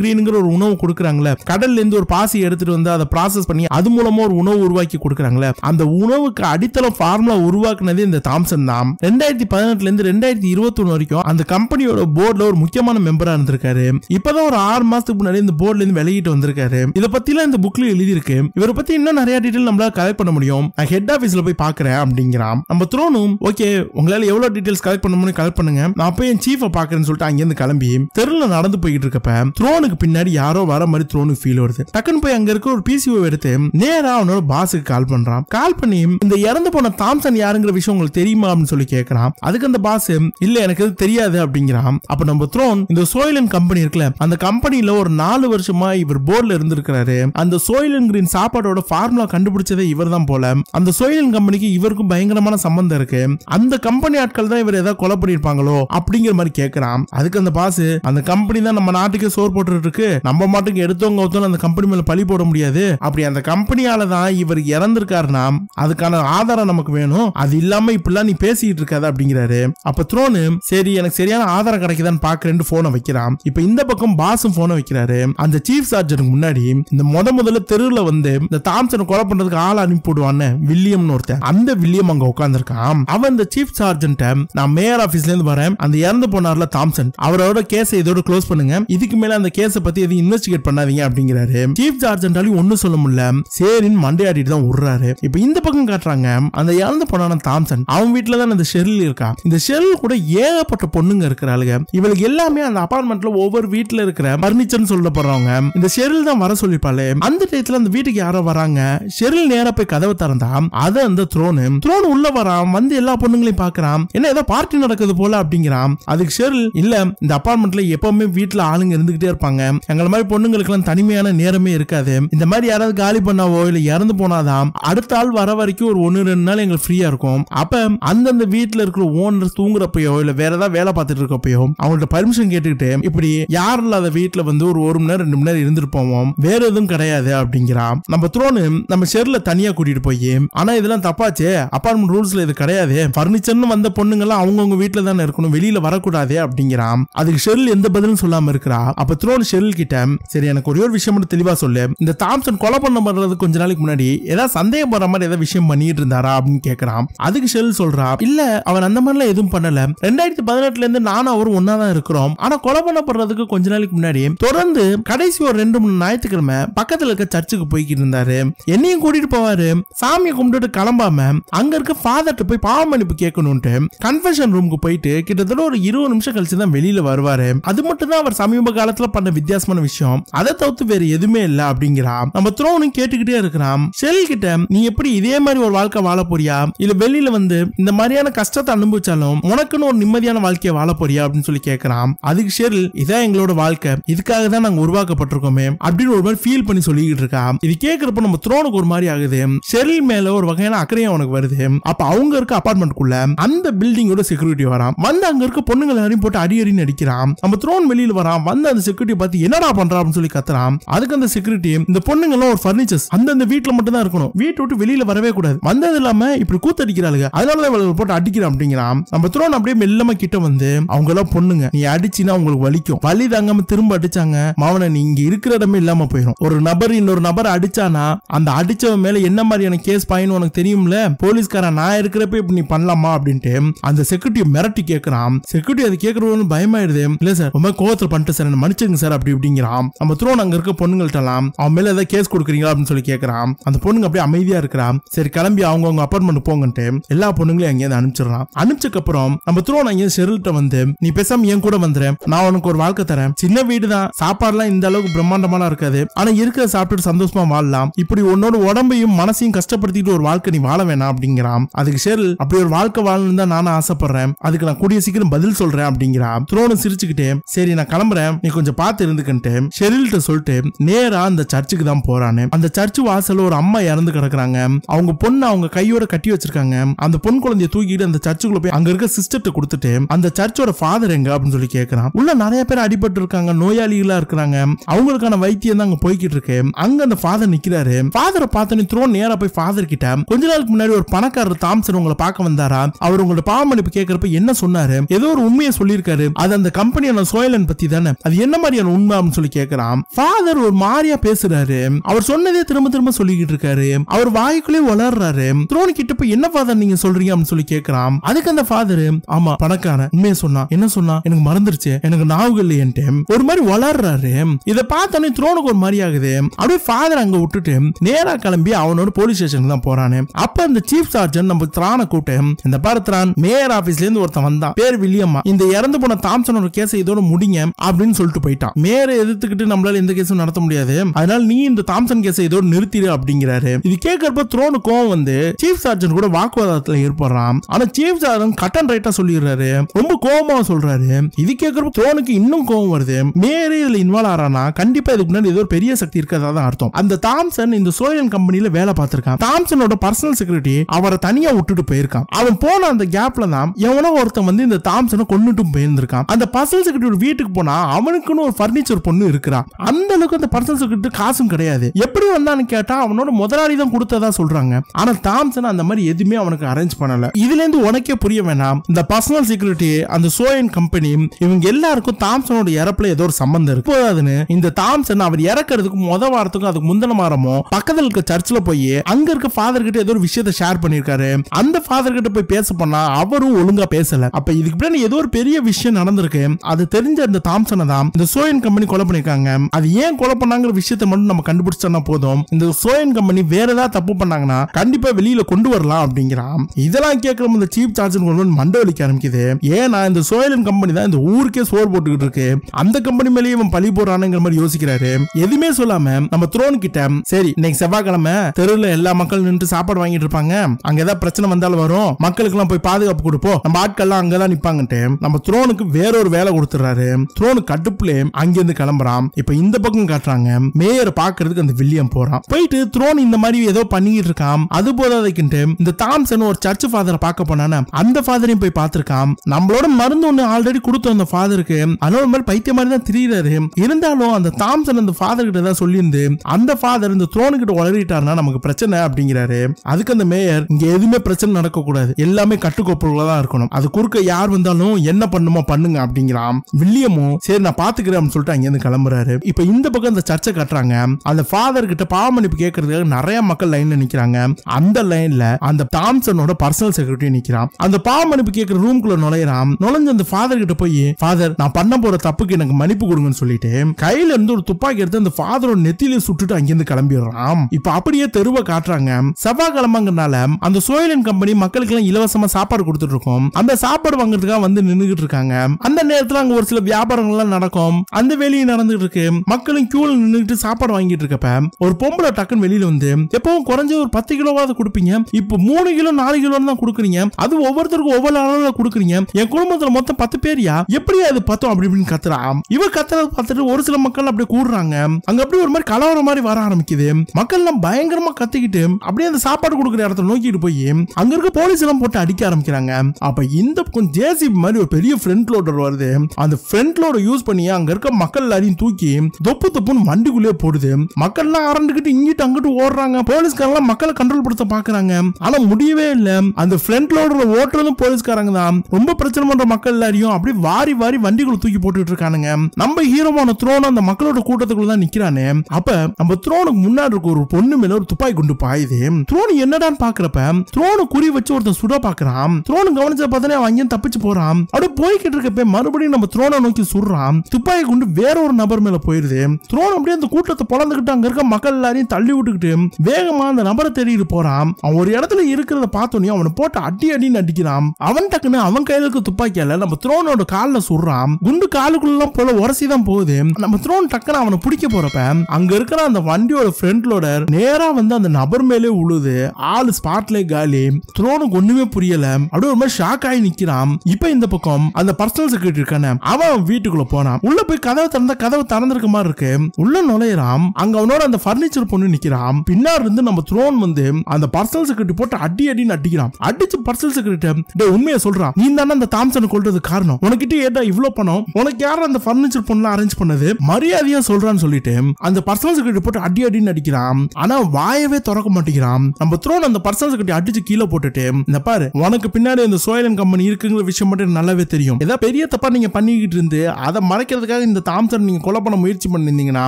Speaker 1: கிரீனுங்கிற ஒரு உணவு கொடுக்குறாங்களே கடல்ல இருந்து ஒரு பாசி எடுத்துட்டு வந்து அதை ப்ராசஸ் பண்ணி அது மூலமா ஒரு உணவு உருவாக்கி கொடுக்குறாங்களே அந்த உணவுக்கு அடித்தளம் ஃபார்முலா உருவாக்குனதே இந்த தாம்சன் தான். ரெண்டாயிரத்தி பதினெட்டுல இருந்து ரெண்டாயிரத்தி இருபத்தி வரைக்கும் அந்த கம்பெனியோட போர்டுல ஒரு முக்கியமான மெம்பரா இருந்திருக்காரு. இப்பதான் ஒரு ஆறு மாசத்துக்கு முன்னாடி இந்த போர்டுல இருந்து வெளியிட்டு வந்திருக்காரு. இத பத்திலாம் இந்த புக்ல எழுதியிருக்கு. இவரை பத்தி இன்னும் நிறைய டீட்டெயில் நம்மளால கலெக்ட் பண்ண முடியும். நான் ஹெட் ஆபீஸ்ல போய் பாக்குறேன் அப்படிங்கிறான். நம்ம த்ரோனும் ஓகே உங்களால எவ்வளவு டீட்டெயில்ஸ் கலெக்ட் பண்ண முடியும் கலெக்ட் பண்ணுங்க. நான் போய் என் சீஃபை பாக்குறேன்னு சொல்லிட்டு அங்கிருந்து கிளம்பி. தெருல நடந்து போய்கிட்டு இருக்கப்ப த்ரோனுக்கு பின்னாடி யாரோ வர மாதிரி த்ரோனுக்கு ஃபீல் வருது. டக்குன்னு போய் அங்க இருக்க ஒரு பிசிஓ எடுத்து நேரா அவனோட பாஸுக்கு கால் பண்றான். கால் பண்ணி இந்த இறந்து போன தாம்சன் யாருங்கிற விஷயம் உங்களுக்கு தெரியுமா அப்படின்னு சொல்லி கேக்குறான். அதுக்கு அந்த பாஸ் இல்ல எனக்கு அது தெரியாது அப்படிங்கிறான். அப்ப நம்ம த்ரோன் இந்த சோயிலன் கம்பெனி இருக்குல்ல அந்த கம்பெனில ஒரு நாலு வருஷமா இவர் போர்ட்ல இருந்திருக்கிறாரு. அந்த சோயிலன் கிரீன் சாப்பாடோட ஃபார்முலா கண்டுபிடிச்சதே இவர் தான் போல. அந்த சோயிலன் கம்பெனிக்கு இவருக்கும் பயங்கரமான சம்பந்தம் இருக்கு. அந்த கம்பெனி ஆட்கள் தான் இவர் ஏதாவது கொலை பண்ணிருப்பாங்களோ அப்படிங்கிற மாதிரி கேட்கறான் அதுக்கு அந்த பாஸ் அந்த கம்பெனி தான் நம்ம நாட்டுக்கே சோர் போட்டுட்டு இருக்கு நம்ம மாட்டுக்கு எடுத்தவங்க ஒருத்தவங்க அந்த கம்பெனி மேல பழி போட முடியாது. அப்படி அந்த கம்பெனியால தான் இவர் இறந்திருக்காருனா அதுக்கான ஆதாரம் நமக்கு வேணும். அது இல்லாம இப்படிலாம் நீ பேசிட்டு இருக்காத அப்படிங்கிறாரு. அப்ப த்ரோனு சரி எனக்கு சரியான ஆதாரம் கிடைக்குதான்னு பாக்குறேன்னு போனை வைக்கிறான். இப்ப இந்த பக்கம் பாஸும் போனை வைக்கிறாரு. அந்த சீஃப் சார்ஜனுக்கு முன்னாடி இந்த முத முதல்ல தெருவுல வந்து இந்த தாம்சனை கொலை பண்றதுக்கு ஆள் அனுப்பி போடுவான்னு வில்லியம்னு ஒருத்தன். அந்த வில்லியம் அங்க உட்காந்துருக்கான் அவன் இந்த சீஃப் சார்ஜன்ட்ட நான் மேயர் ஆபீஸ்ல இருந்து வரேன். அந்த இறந்து போனார்ல தாம்சன். அவரோட கேஸை இதோட க்ளோஸ் பண்ணுங்க. இதுக்கு மேல அந்த கேஸை பத்தி எதுவும் இன்வெஸ்டிகேட் பண்ணாதீங்க அப்படிங்கிறாரு. சீஃப் சார்ஜன்டாலையும் ஒன்னும் சொல்ல முடியல. சேரின் மண்டை ஆடிட்டு தான் விடுறாரு இப்ப இந்த பக்கம் காட்டுறாங்க. அந்த இறந்து போனான தாம்சன். அவன் வீட்டுல தான் இந்த ஷெரில் இருக்கா. இந்த ஷெரில் கூட ஏகப்பட்ட பொண்ணுங்க இருக்கிறாளுங்க இவளுக்கு எல்லாமே அந்த அபார்ட்மெண்ட்ல ஒவ்வொரு வீட்டுல இருக்கிற பர்னிச்சர்னு சொல்லப்படுறவங்க. இந்த ஷெரில் தான் வர சொல்லிப்பாளே. அந்த டயத்துல அந்த வீட்டுக்கு யாரோ வராங்க. ஷெரில் நேரா போய் கதவை திறந்தா அதை அந்த த்ரோனு த்ரோன் உள்ள வரான். வந்து எல்லா பொண்ணுங்களையும் பாக்குறான் என்ன ஏதோ பார்ட்டி நடக்குது போல அப்படிங்கிறான். அதுக்கு ஷெரில் இல்ல இந்த அபார்ட்மெண்ட்ல எப்பவுமே வீட்டுல ஆளுங்க இருந்துகிட்டே இருப்பாங்க. எங்களை மாதிரி பொண்ணுங்களுக்கெல்லாம் தனிமையான நேரமே இருக்காது. இந்த மாதிரி யாராவது காலி பண்ணாவோ இல்ல இறந்து போனாதான் அடுத்த ஆள் வர வரைக்கும் ஒரு ஒன்னு ரெண்டு நாள் எங்களுக்கு ஃப்ரீயா இருக்கும். அப்ப அந்தந்த வீட்டுல இருக்கிற ஓனர் தூங்குறப்பயோ இல்ல வேற ஏதாவது வேலை பார்த்துட்டு இருக்கப்பையோ அவங்கள்ட்ட பர்மிஷன் கேட்டுக்கிட்டு இப்படி யார் இல்லாத வீட்டுல வந்து ஒரு ஒரு மணி நேரம் ரெண்டு மணி நேரம் இருந்துட்டு போவோம் வேற எதுவும் கிடையாது அப்படிங்கிறான் நம்ம த்ரோனு நம்ம ஷெர்ல தனியா கூட்டிட்டு போய் ஆனா இதெல்லாம் தப்பாச்சே அப்பார்ட்மெண்ட் ரூல்ஸ்ல இது கிடையாது பர்னிச்சர்னு வந்த பொண்ணுங்க எல்லாம் அவங்கவுங்க வீட்டுல தானே இருக்கணும் வெளியில வரக்கூடாதே அப்படிங்கிறான். அதுக்கு ஷெரில் எந்த பதிலும் சொல்லாம இருக்கிறா? அப்ப த்ரோன் ஷெரில் கிட்ட சரி எனக்கு ஒரே ஒரு விஷயம் மட்டும் தெளிவா சொல்லு. இந்த தாம்சன் கொலை பண்ண பண்றது கொஞ்ச நாளைக்கு முன்னாடி ஏதாவது சந்தேகம் போற மாதிரி ஏதாவது விஷயம் பண்ணிட்டு இருந்தாரா அப்படின்னு கேக்குறான். அதுக்கு ஷெரில் சொல்றா இல்ல அவன் அந்த மாதிரிலாம் எதுவும் பண்ணல. ரெண்டாயிரத்தி பதினெட்டுல இருந்து நானும் அவரும் ஒன்னா தான் இருக்கிறோம். ஆனா கொலை பண்ணப்படுறதுக்கு கொஞ்ச நாளைக்கு முன்னாடி தொடர்ந்து கடைசி ஒரு ரெண்டு மூணு ஞாயிற்றுக்கிழமை பக்கத்துல இருக்க சர்ச்சுக்கு போய்கிட்டு இருந்தாரு. என்னையும் கூட்டிட்டு போவாரு. சாமியை கும்பிட்டுட்டு கிளம்பாம அங்க இருக்க ஃபாதர்ட்ட போய் பாவ மன்னிப்பு கேட்கணும்ட்டு கன்ஃபெஷன் ரூமுக்கு போயிட்டு கிட்டத்தட்ட ஒரு இருபது நிமிஷம் கழிச்சு தான் வெளியில வருவாரு. அது மட்டும் தான் அவர் சமீப காலத்துல பண்ண வித்தியாசமான விஷயம். அதை தவிர்த்து வேற எதுவுமே இல்ல அப்படிங்கிறா நம்ம த்ரோனும் கேட்டுக்கிட்டே இருக்கிறான் ஷெல் கிட்ட நீ எப்படி இதே மாதிரி ஒரு வாழ்க்கை வாழ போறியா? இல்ல வெளியில வந்து இந்த மாதிரியான கஷ்டத்தை அனுபவிச்சாலும் உனக்குன்னு ஒரு நிம்மதியான வாழ்க்கையை வாழ போறியா? அப்படின்னு சொல்லி கேட்கிறான் அதுக்கு ஷெரில் இதான் எங்களோட வாழ்க்கை. இதுக்காக தான் நாங்க உருவாக்கப்பட்டிருக்கோமே. அப்படின்னு ஒரு மாதிரி ஃபீல் பண்ணி சொல்லிக்கிட்டு இருக்கா இது கேட்கறப்ப நம்ம த்ரோனுக்கு ஒரு மாதிரி ஆகுது. ஷெரில் மேல ஒரு வகையான அக்கறையும் அவனுக்கு வருது. அப்ப அவங்க இருக்க அபார்ட்மெண்ட்குள்ள அந்த பில்டிங்கோட செக்யூரிட்டி வரான் வந்து அங்க இருக்க பொண்ணுங்க எல்லாரையும் போட்டு அடி அடின்னு அடிக்கிறான் நம்ம த்ரோன் வெளியில வரான். வந்து அந்த செக்யூரிட்டி பார்த்து என்னடா பண்றா? அப்படின்னு சொல்லி கத்துறான். அதுக்கு அந்த செக்யூரிட்டி இந்த பொண்ணுங்க எல்லாம் ஒரு பர்னிச்சர்ஸ் அந்தந்த வீட்டுல மட்டும் தான் இருக்கணும். வீட்டை விட்டு வெளியில வரவே கூடாது. வந்தது இல்லாம இப்படி கூத்தடிக்கிறாளுங்க. அதனால இவளுக்கு போட்டு அடிக்கிறான் அப்படிங்கிறான். நம்ம த்ரோன் அப்படியே மெல்லமா கிட்ட வந்து அவங்க எல்லாம் பொண்ணுங்க. நீ அடிச்சுன்னா உங்களுக்கு வலிக்கும். வலி தாங்காம திரும்ப அடிச்சாங்க. மாவன நீ இங்க இருக்கிற இடமே இல்லாம போயிடும் ஒரு நபர் இன்னொரு நபர் அடிச்சானா அந்த அடிச்சவன் மேல என்ன மாதிரியான கேஸ் பாயின்னு உனக்கு தெரியும்ல? போலீஸ்காரன் நான் இருக்கிறப்ப இப்படி நீ பண்ணலாமா? அப்படின்ட்டு அந்த செக்யூரிட்டி மிரட்டி கேட்கறான் செக்யூரிட்டி அது கேக்குறவனு பயமாயிடுது. இல்ல சார் ரொம்ப கோவத்துல பண்ணிட்டு சார். என்ன மன்னிச்சிருங்க சார் அப்படி இப்படிங்கிறான். நம்ம துரோன் அங்க இருக்க பொண்ணுங்கள்ட்ட எல்லாம் அவன் மேல ஏதாவது கேஸ் கொடுக்குறீங்களா? அப்படின்னு சொல்லி கேட்கறான் அந்த பொண்ணுங்க அப்படியே அமைதியா இருக்கிறான் சரி கிளம்பி அவங்க அவங்க அப்பார்ட்மெண்ட் போங்கன்ட்டு எல்லா பொண்ணுங்களையும் அங்கேயிருந்து அனுப்பிச்சிடறான். அனுப்பிச்சக்கு அப்புறம் நம்ம துரோன் அங்கே செருள்கிட்ட வந்து நீ பேசாம என் கூட வந்துறேன் நான் உனக்கு ஒரு வாழ்க்கை தரேன். சின்ன வீடு தான் சாப்பாடுலாம் இந்த அளவுக்கு பிரம்மாண்டமாலாம் இருக்காது. ஆனா இருக்கிற சாப்பிட்டு சந்தோஷமா வாழலாம். இப்படி உன்னோட உடம்பையும் மனசையும் கஷ்டப்படுத்திட்டு ஒரு வாழ்க்கை நீ வாழ வேணாம் அப்படிங்கிறான். அதுக்கு செருள் அப்படி ஒரு வாழ்க்கை வாழணும் தான் நானும் ஆசைப்படுறேன். அதுக்கு நான் கூடிய சீக்கிரம் பதில் சொல்றேன் அப்படிங்கிறான். த்ரோனு சிரிச்சுக்கிட்டே சரி நான் கிளம்புறேன். நீ கொஞ்சம் பார்த்து இருந்துக்கிட்டு ஷெரில்ட்ட சொல்லிட்டு நேரா அந்த சர்ச்சுக்கு தான் போறானு. அந்த சர்ச் வாசல்ல ஒரு அம்மா இறந்து கிடக்குறாங்க. அவங்க பொண்ணு அவங்க கையோட கட்டி வச்சிருக்காங்க. அந்த பொன் குழந்தைய தூக்கிட்டு அந்த சர்ச்சுக்குள்ள போய் அங்க இருக்க சிஸ்டர்ட்ட கொடுத்துட்டு அந்த சர்ச்சோட ஃபாதர் எங்க? அப்படின்னு சொல்லி கேட்கறான் உள்ள நிறைய பேர் அடிபட்டு இருக்காங்க நோயாளிகளா இருக்கிறாங்க. அவங்களுக்கான வைத்தியம் தான் அங்க போய்கிட்டு இருக்கு. அங்க அந்த ஃபாதர் நிக்கிறாரு. ஃபாதரை பார்த்தோன்னே த்ரோ நேரா போய் ஃபாதர் கிட்ட கொஞ்ச நாளுக்கு முன்னாடி ஒரு பணக்காரர் தாம்சன் உங்களை பார்க்க வந்தாரா? அவர் உங்களோட பாவமளிப்பு கேட்கறப்ப என்ன சொன்னாரு? ஏதோ ஒரு உண்மையை சொல்லியிருக்காரு. அது அந்த கம்பெனியான சோயலன் பத்தி தானே? அது என்ன மாதிரியான உண்மை அப்படின்னு சொல்லி கேட்கிறான் ஃபாதர் ஒரு மாதிரியா பேசுறாரு. அவர் சொன்னதே திரும்ப திரும்ப சொல்லிக்கிட்டு இருக்காரு. அவர் வாய்க்குள்ளே வளர்றாரு. த்ரோன் கிட்ட போய் என்ன ஃபாதர் நீங்க சொல்றீங்க அப்படின்னு சொல்லி கேட்கிறான் அதுக்கு அந்த ஃபாதர் ஆமா பணக்காரன் உண்மையை சொன்னா என்ன சொன்னா எனக்கு மறந்துருச்சு. எனக்கு ஞாபகம் இல்லையன்ட்டு. ஒரு மாதிரி வளர்றாரு. இதை பார்த்தோன்னே த்ரோனுக்கு ஒரு மாதிரி ஆகுது. அப்படியே ஃபாதர் அங்க விட்டுட்டு நேரா கிளம்பி அவனோட போலீஸ் ஸ்டேஷனுக்கு தான் போறானு. அப்ப அந்த சீஃப் சார்ஜன் நம்ம திரான கூட்டு இந்த பாரு திரான் மேயர் ஆபீஸ்ல இருந்து ஒருத்தன் வந்தான். பேர் வில்லியம்மா. இந்த இறந்து போன தாம்சனோட கேஸை இதோட முடிங்க அப்படின்னு சொல்லிட்டு போயிட்டான். மேயர் எதிர்த்துக்கிட்டு நம்மளால எந்த கேஸும் நடத்த முடியாது. அதனால நீ இந்த தாம்சன் கேஸை இதோட நிறுத்திடு அப்படிங்கிறாரு. இது கேட்கறப்ப த்ரோனு கோவம் வந்து சீஃப் சார்ஜன் கூட வாக்குவாதத்துல ஏற்படுறான். ஆனா சீஃப் சார்ஜன் கட்டன் ரைட்டா சொல்லிடுறாரு. ரொம்ப கோவமா சொல்றாரு. இது கேட்கறப்ப த்ரோனுக்கு இன்னும் கோவம் வருது. மேயர் இதுல இன்வால்வ் ஆறானா? கண்டிப்பா இதுக்கு முன்னாடி ஏதோ பெரிய சக்தி இருக்கிறதா தான் அர்த்தம். அந்த தாம்சன் இந்த சோயன் கம்பெனில வேலை பார்த்திருக்கான். தாம்சனோட பர்சனல் செக்ரட்டரி அவரை தனியா விட்டுட்டு போயிருக்கான். அவன் போன அந்த கேப்ல தான் எவனோ ஒருத்தன் வந்து இந்த தாம்சனை கொண்டுட்டும் போயிருந்திருக்கான். அந்த பர்சனல் செக்ரட்டரி வீட்டுக்கு போனா அவனுக்குன்னு ஒரு பர்னிச்சர் பொண்ணு இருக்கிறான் அந்த அளவுக்கு அந்த பர்சனல் செக்ரட்டரி காசும் கிடையாது. எப்படி வந்தான்னு கேட்டா அவனோட முதலாளி தான் கொடுத்ததா சொல்றாங்க. ஆனா தாம்சன் அந்த மாதிரி எதுவுமே அவனுக்கு அரேஞ்ச் பண்ணல. இதுல இருந்து உனக்கே புரிய வேணாம். இந்த பர்சனல் செக்யூரிட்டி அந்த சோயன் கம்பெனி இவங்க எல்லாருக்கும் தாம்சனோட இறப்புல ஏதோ ஒரு சம்பந்தம் இருக்கு. போதாதுன்னு இந்த தாம்சன் அவர் இறக்குறதுக்கு முத வாரத்துக்கும் அதுக்கு முந்தின வாரமும் பக்கத்துல இருக்க சர்ச்சில் போய் அங்க இருக்க ஃபாதர் கிட்ட ஏதோ ஒரு விஷயத்த ஷேர் பண்ணிருக்காரு அந்த ஃபாதர் கிட்ட போய் பேச பண்ணா அவரும் ஒழுங்கா பேசல. அப்ப இதுக்கு பின்னாடி ஏதோ ஒரு பெரிய விஷயம் நடந்திருக்கு. அது தெரிஞ்ச அந்த தாம்சனை தான். இந்த சோயன் கம்பெனி கொலை பண்ணிருக்காங்க. அது ஏன் கொலை பண்ணாங்கிற விஷயத்தை மட்டும் நம்ம கண்டுபிடிச்சோம்னா போதும். இந்த சோயன் கம்பெனி வேற ஏதாவது தப்பு பண்ணாங்கன்னா கண்டிப்பா வெளியில கொண்டு வரலாம் அப்படிங்கிறான். இதெல்லாம் கேட்கிற இந்த சீப் சார்ஜர் கொண்டு மண்டை வலிக்க ஆரம்பிக்குது. ஏன்னா இந்த சோயன் கம்பெனி தான் இந்த ஊருக்கே சோறு போட்டுக்கிட்டு இருக்கு. அந்த கம்பெனி மேலேயே இவன் பழி போடுறானுங்கிற மாதிரி யோசிக்கிறாரு. எதுவுமே சொல்லாம நம்ம த்ரோன் கிட்ட சரி இன்னைக்கு செவ்வாய்க்கிழமை தெருவில் எல்லா மக்கள் நின்று சாப்பாடு வாங்கிட்டு இருப்பாங்க. அங்க ஏதாவது பிரச்சனை வந்தாலும் வரும். மக்களுக்கு எல்லாம் போய் பாதுகாப்பு கொடுப்போம். நம்ம ஆட்கள்லாம் அங்கதான் நிப்பாங்கட்டு நம்ம த்ரோனுக்கு வேற ஒரு வேலை கொடுத்துறாரு. த்ரோனு கட்டுப்புல அங்கிருந்து கிளம்புறான். இப்ப இந்த பக்கம் காட்டுறாங்க. மேயர் பாக்குறதுக்கு அந்த வில்லியம் போறான். போயிட்டு த்ரோன் இந்த மாதிரி ஏதோ பண்ணிட்டு இருக்கான் அது போதாதைக்கிட்டு இந்த தாம்சன் ஒரு சர்ச் ஃபாதரை பார்க்க போனானே அந்த ஃபாதரையும் போய் பார்த்திருக்கான் நம்மளோட மருந்து ஒண்ணு ஆல்ரெடி கொடுத்தோம் அந்த ஃபாதருக்கு அதனால மாதிரி பைத்திய மாதிரி தான் தெரியுறாரு. இருந்தாலும் அந்த தாம்சன் அந்த ஃபாதர் கிட்ட தான் சொல்லியிருந்து அந்த ஃபாதர் இந்த த்ரோனு கிட்ட உளறிட்டாருன்னா நமக்கு பிரச்சனை அப்படிங்கிறாரு. அதுக்கு அந்த மேயர் இங்க எதுவுமே பிரச்சனை நடக்க கூடாது எல்லாமே கட்டுக்கோப்புகளா தான் இருக்கணும். அது குறுக்க யார் வந்தாலும் என்ன பண்ணுமோ பண்ணுங்க அப்படிங்கிறான் வில்லியமும் சரி நான் பாத்துக்கிறேன் அப்படின்னு சொல்லிட்டு அங்கிருந்து கிளம்புறாரு. இப்ப இந்த பக்கம் இந்த சர்ச்சை கட்டுறாங்க. அந்த ஃபாதர் கிட்ட பாவமன்னிப்பு கேட்கறதுக்காக நிறைய மக்கள் லைன்ல நிக்கிறாங்க. அந்த லைன்ல அந்த தாம்சனோட பர்சனல் செக்ரட்டரி நிக்கிறான். அந்த பாவமன்னிப்பு கேட்கிற ரூம்குள்ள நுழையிறான். நுழைஞ்சு அந்த ஃபாதர் கிட்ட போய் ஃபாதர் நான் பண்ண போற தப்புக்கு எனக்கு மன்னிப்பு கொடுங்கன்னு சொல்லிட்டு கையில இருந்து ஒரு துப்பாக்கி எடுத்து அந்த ஃபாதரோட நெத்தியில சுட்டுட்டு அங்கிருந்து கிளம்பிடுறான். இப்ப அப்படியே தெருவை காட்டுறாங்க. செவ்வாய்க்கிழமைங்கிறனால அந்த சோயிலன் கம்பெனி மக்களுக்கு எல்லாம் இலவசமா சாப்பாடு கொடுத்துட்டு இருக்கோம். அந்த சாப்பாடு வாங்குறதுக்காக வந்து நின்றுகிட்டு இருக்காங்க. அந்த நேரத்துல அங்க ஒரு சில வியாபாரங்கள் எல்லாம் நடக்கும். அந்த வேலையும் நடந்துட்டு இருக்கு. மக்களும் கியூல நின்றுட்டு சாப்பாடு வாங்கிட்டு இருக்கப்ப ஒரு பொம்பளை டக்குன்னு வெளியில வந்து எப்பவும் குறைஞ்ச ஒரு பத்து கிலோவாவது கொடுப்பீங்க. இப்போ மூணு கிலோ நாலு கிலோ தான் கொடுக்குறீங்க. அது ஒவ்வொருத்தருக்கும் ஒவ்வொரு அளவுல கொடுக்குறீங்க. என் குடும்பத்துல மொத்தம் பத்து பேரியா? எப்படி அது பத்தோம் அப்படி இப்படின்னு கத்துறா? இவ கத்துறது பார்த்துட்டு ஒரு சில மக்கள் அப்படியே கூடுறாங்க. அங்க அப்படியே ஒரு மாதிரி கலவர மாதிரி வர ஆரம்பிக்குது. மக்கள் எல்லாம் பயங்கரமா கத்திக்கிட்டு அப்படியே அந்த சாப்பாடு கொடுக்குற இடத்துல நோக்கிட்டு போய் அங்க இருக்க போலீஸ் எல்லாம் போட்டு அடிக்க ஆரம்பிக்கிறாங்க. அப்ப இந்த ஜேசிபி மாதிரி ஒரு பெரிய ஃப்ரண்ட் லோடர் வருது. அந்த ஃப்ரண்ட் லோட யூஸ் பண்ணி அங்க இருக்க மக்கள் எல்லாரையும் தூக்கி தொப்பு தொப்புன்னு வண்டிக்குள்ளே போடுது. மக்கள் எல்லாம் அரண்டுகிட்டு இங்கிட்டு அங்கிட்டு ஓடுறாங்க. போலீஸ்காரெல்லாம் மக்களை கண்ட்ரோல் படுத்த பாக்குறாங்க. ஆனா முடியவே இல்ல. அந்த ஃப்ரண்ட் லோடர்ல ஓட்டுறதும் போலீஸ்காரங்க தான். ரொம்ப பிரச்சனை பண்ற மக்கள் எல்லாரையும் அப்படியே வாரி வாரி வண்டிக்குள்ள தூக்கி போட்டுட்டு இருக்கானுங்க. நம்ம ஹீரோவான த்ரோன் அந்த மக்களோட கூட்டத்துக்குள்ள தான் நிக்கிறானே. அப்ப நம்ம த்ரோனுக்கு முன்னாடி இருக்க ஒரு பொண்ணு மேல ஒரு துப்பாக்கி குண்டு பாயுது. த்ரோன் என்னடான்னு பாக்குறப்ப த்ரோனு குறி வச்சு ஒருத்தன் சுட பாக்குறான். த்ரோனு கவனிச்ச பார்த்தனே அவன் அங்கேயும் தப்பிச்சு போறான். அப்படியே போய்கிட்டு இருக்கப்ப மறுபடியும் மறுபடியும் நம்ம த்ரோனை நோக்கி சுடுறான் துப்பாக்கி கொண்டு வேற ஒரு நபர் மேல போயிருது. த்ரோன் அப்படியே அந்த கூட்டத்தை பொழந்துக்கிட்டு அங்க இருக்க மக்கள் எல்லாரையும் தள்ளி விட்டுக்கிட்டு வேகமா அந்த நபரை தேடிட்டு போறான். அவன் ஒரு இடத்துல இருக்கிறத பார்த்தோன்னே அவனை போட்டு அடி அடின்னு அடிக்கிறான். அவன் டக்குன்னு அவன் கையில இருக்க துப்பாக்கியால நம்ம த்ரோனோட காலில் சுடுறான் குண்டு காலுக்குள்ள போல உரசி தான் போகுது. நம்ம த்ரோன் டக்குன்னு அவனை பிடிக்க போறப்ப அங்க இருக்கிற அந்த வண்டியோட ஃப்ரண்ட் லோடர் நேரா வந்து அந்த நபர் மேலே உழுது. ஆள் ஸ்பாட்ல காலி. த்ரோனுக்கு ஒண்ணுமே புரியல. அப்படியே ஒரு மாதிரி ஷாக் ஆகி நிக்கிறான். இப்ப இந்த பக்கம் அந்த பர்சனல் செக்ரட்டரி இருக்கானே. அவன் வீட்டுக்குள்ள போனான். உள்ள போய் கதவை திறந்த கதவு திறந்திருக்க மாதிரி இருக்கு. உள்ள நுழையிறான். அங்க அவனோட அந்த பர்னிச்சர் பொண்ணு நிக்கிறான். பின்னாடி இருந்து நம்ம த்ரோன் வந்து அந்த பர்சனல் செக்ரட்டரி போட்டு அடி அடின்னு அடிக்கிறான். அடிச்சு பர்சனல் செக்ரட்டரி டே உண்மையை சொல்றான் நீ தானே அந்த தாம்சனை கொள்றது காரணம். உனக்கிட்ட ஏட்டா இவ்ளோ பணம்? உனக்கு யாரும் அந்த பர்னிச்சர் பொண்ணு அரேஞ்ச் பண்ணது? மரியாதையா சொல்றான்னு சொல்லிட்டு அந்த பர்சனல் செக்ரட்டரி போட்டு அடி அடின்னு அடிக்கிறான். ஆனா வாயவே திறக்க மாட்டேங்கிறான். நம்ம த்ரோன் அந்த பர்சனல் செக்ரட்டரி அடிச்சு கீழே போட்டுட்டு இந்த பாரு உனக்கு பின்னாடி இந்த சோயலன் கம்பெனி இருக்குங்கிற விஷயம் மட்டும் நல்லாவே தெரியும். ஏதாவது பெரிய தப்பா நீங்க பண்ணிக்கிட்டு இருந்து அதை மறைக்கிறதுக்காக இந்த தாம்சன் நீங்க கொலை பண்ண முயற்சி பண்ணிருந்தீங்கன்னா